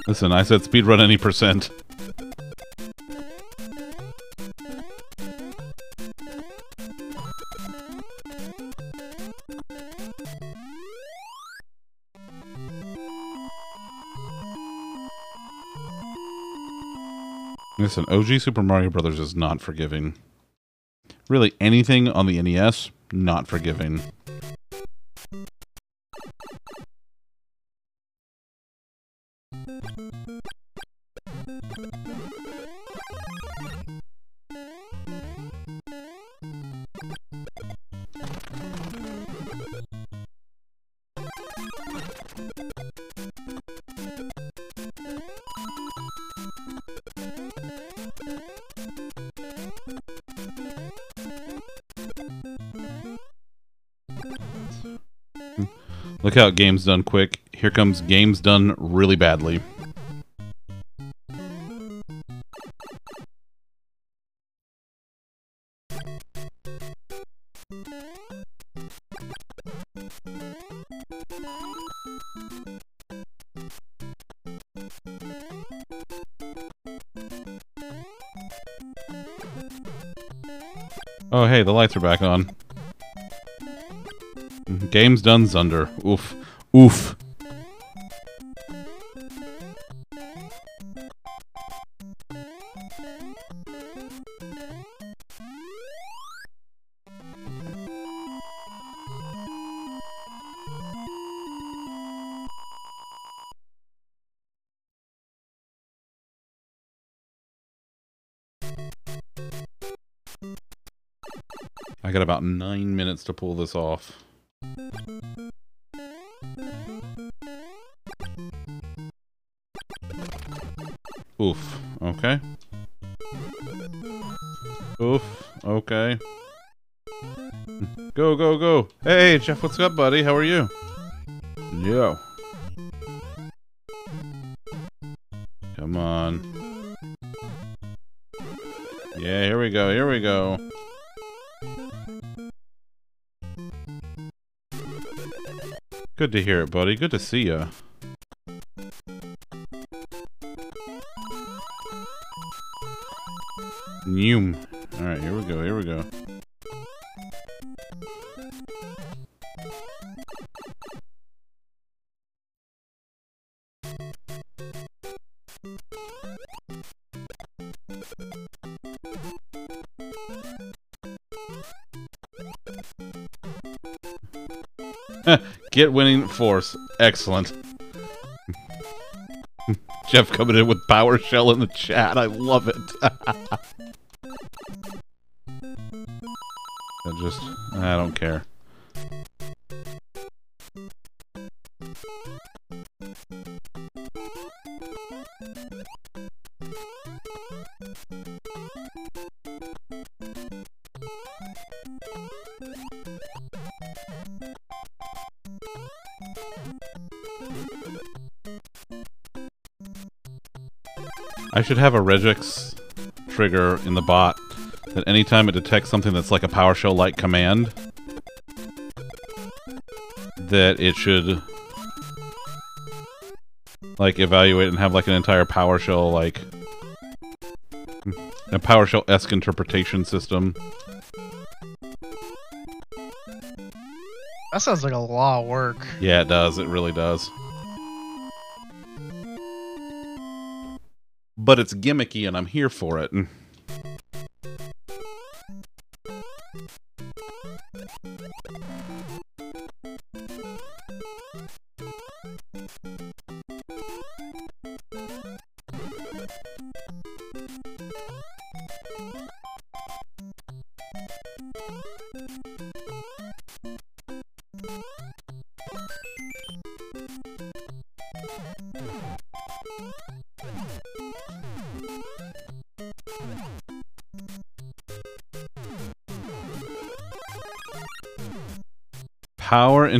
Listen, I said speedrun any percent. Listen, OG Super Mario Brothers is not forgiving. Really, anything on the NES, not forgiving. Look how game's done quick. Here comes games done really badly. Oh, hey, the lights are back on. Game's done, Zunder. Oof. Oof. I got about nine minutes to pull this off. Okay. Oof. Okay. Go, go, go. Hey, Jeff, what's up, buddy? How are you? Yo. Come on. Yeah, here we go, here we go. Good to hear it, buddy. Good to see ya. Alright, here we go, here we go. Get winning force. Excellent. Jeff coming in with PowerShell in the chat. I love it. care. I should have a regex trigger in the bot that anytime it detects something that's like a PowerShell-like command, that it should like evaluate and have like an entire PowerShell like a PowerShell-esque interpretation system That sounds like a lot of work. Yeah, it does. It really does. But it's gimmicky, and I'm here for it.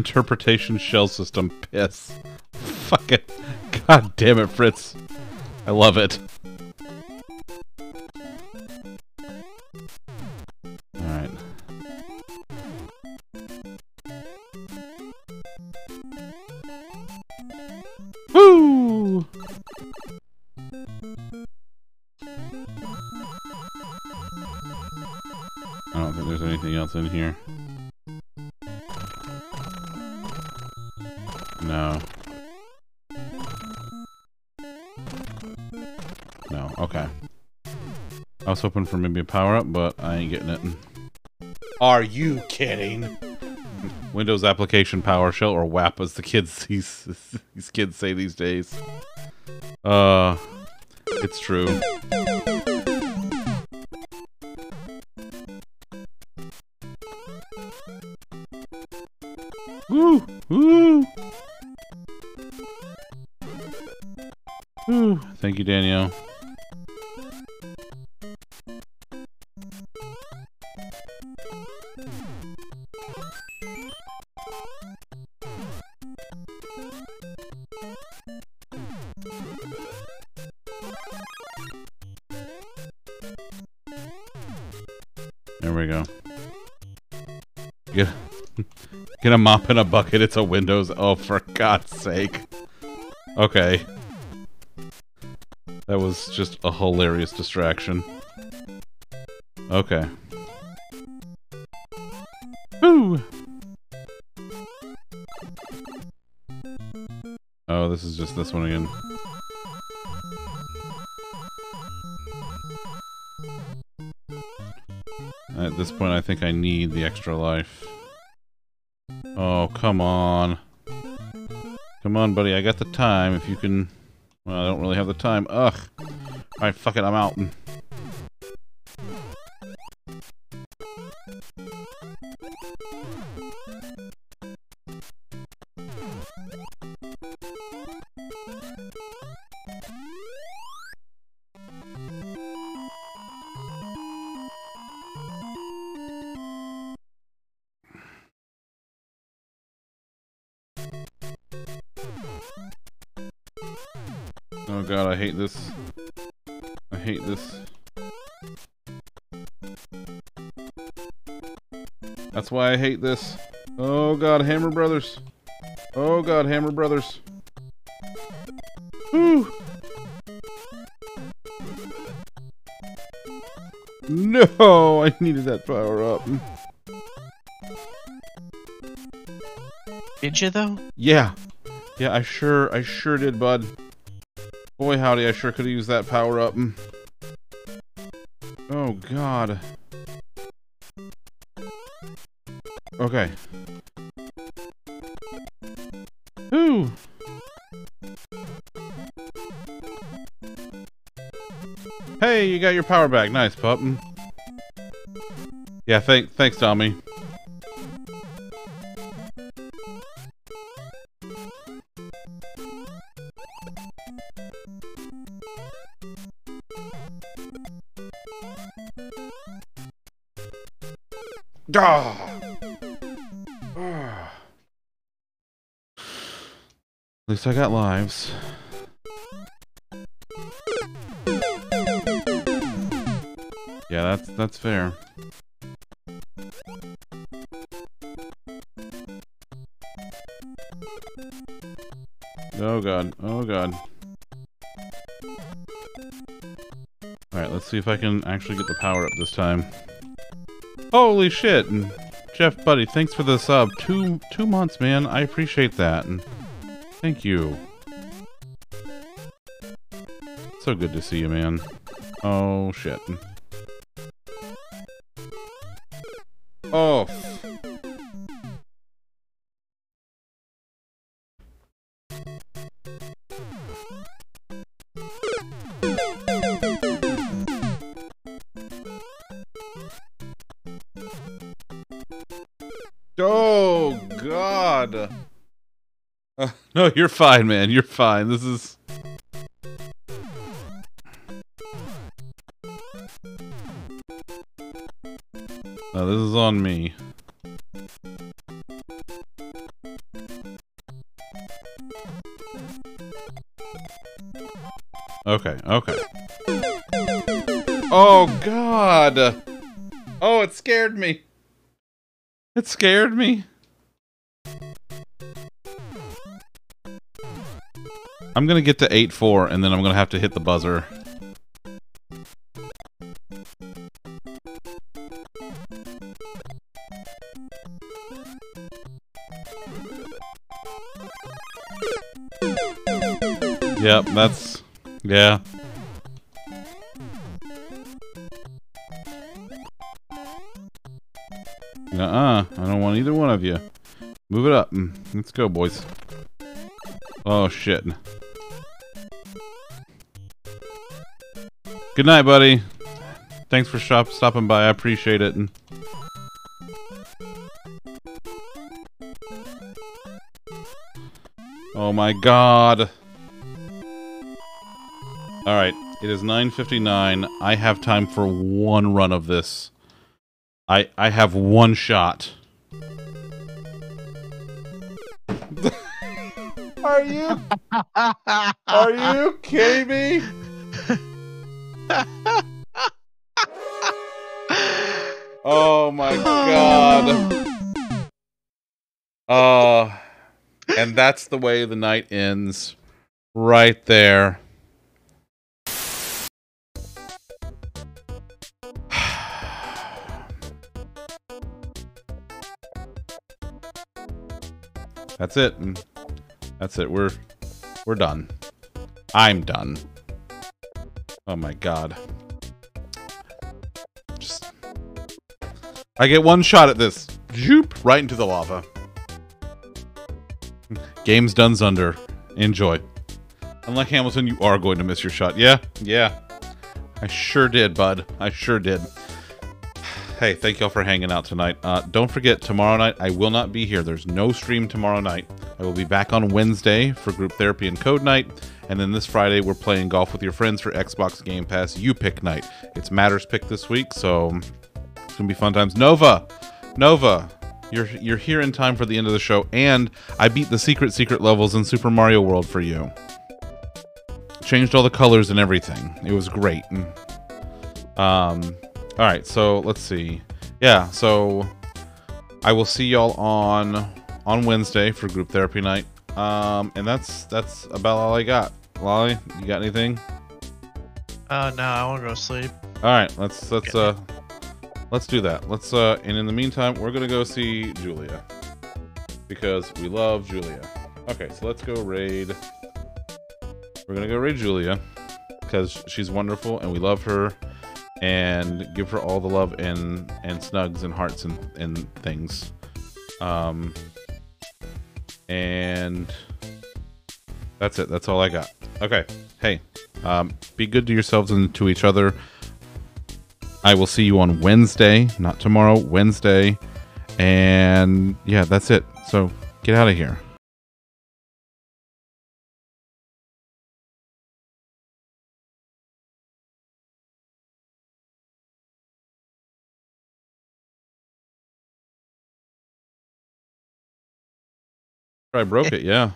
Interpretation shell system. Piss. Fuck it. God damn it, Fritz. I love it. Was hoping for maybe a power up, but I ain't getting it. Are you kidding? Windows application PowerShell or WAP as the kids these these kids say these days. Uh it's true. There we go. Get get a mop and a bucket. It's a Windows. Oh, for God's sake. Okay. That was just a hilarious distraction. Okay. Woo! Oh, this is just this one again. This point, I think I need the extra life. Oh, come on. Come on, buddy. I got the time. If you can... Well, I don't really have the time. Ugh. Alright, fuck it. I'm out. God, Hammer Brothers. Oh god, Hammer Brothers. Whew. No, I needed that power up. Did you though? Yeah. Yeah, I sure, I sure did, bud. Boy howdy, I sure could have used that power up. Mm. Oh god. Your power back. Nice, pup. Mm. Yeah, thank, thanks, Tommy. At least I got lives. That's that's fair. Oh god. Oh god. Alright, let's see if I can actually get the power up this time. Holy shit! Jeff, buddy, thanks for the sub. Two two months, man. I appreciate that. And thank you. So good to see you, man. Oh shit. Oh. Oh God. Uh, no, you're fine, man. You're fine. This is. Okay. Oh God! Oh, it scared me. It scared me. I'm gonna get to 8-4 and then I'm gonna have to hit the buzzer. Yep, that's... Yeah. Up. Mm, Let's go, boys. Oh, shit. Good night, buddy. Thanks for shop stopping by. I appreciate it. Oh my god. Alright, it is 9.59. I have time for one run of this. I I have one shot. Are you Are you kidding me? Oh my god. Oh, and that's the way the night ends. Right there. That's it. That's it. We're we're done. I'm done. Oh my god. Just I get one shot at this. Zoop, right into the lava. Game's done Zunder. Enjoy. Unlike Hamilton, you are going to miss your shot. Yeah, yeah. I sure did, bud. I sure did. Hey, thank y'all for hanging out tonight. Uh, don't forget, tomorrow night I will not be here. There's no stream tomorrow night. I will be back on Wednesday for group therapy and code night. And then this Friday, we're playing golf with your friends for Xbox Game Pass You Pick Night. It's Matters Pick this week, so it's to be fun times. Nova! Nova! You're, you're here in time for the end of the show, and I beat the secret, secret levels in Super Mario World for you. Changed all the colors and everything. It was great. Um, all right, so let's see. Yeah, so I will see y'all on on Wednesday for group therapy night. Um, and that's that's about all I got. Lolly, you got anything? Oh no, I want to go sleep. All right, let's let's uh let's do that. Let's uh and in the meantime, we're gonna go see Julia because we love Julia. Okay, so let's go raid. We're gonna go raid Julia because she's wonderful and we love her and give her all the love and and snugs and hearts and and things. Um and that's it. That's all I got. Okay. Hey, um, be good to yourselves and to each other. I will see you on Wednesday, not tomorrow, Wednesday. And yeah, that's it. So get out of here. I broke it. Yeah.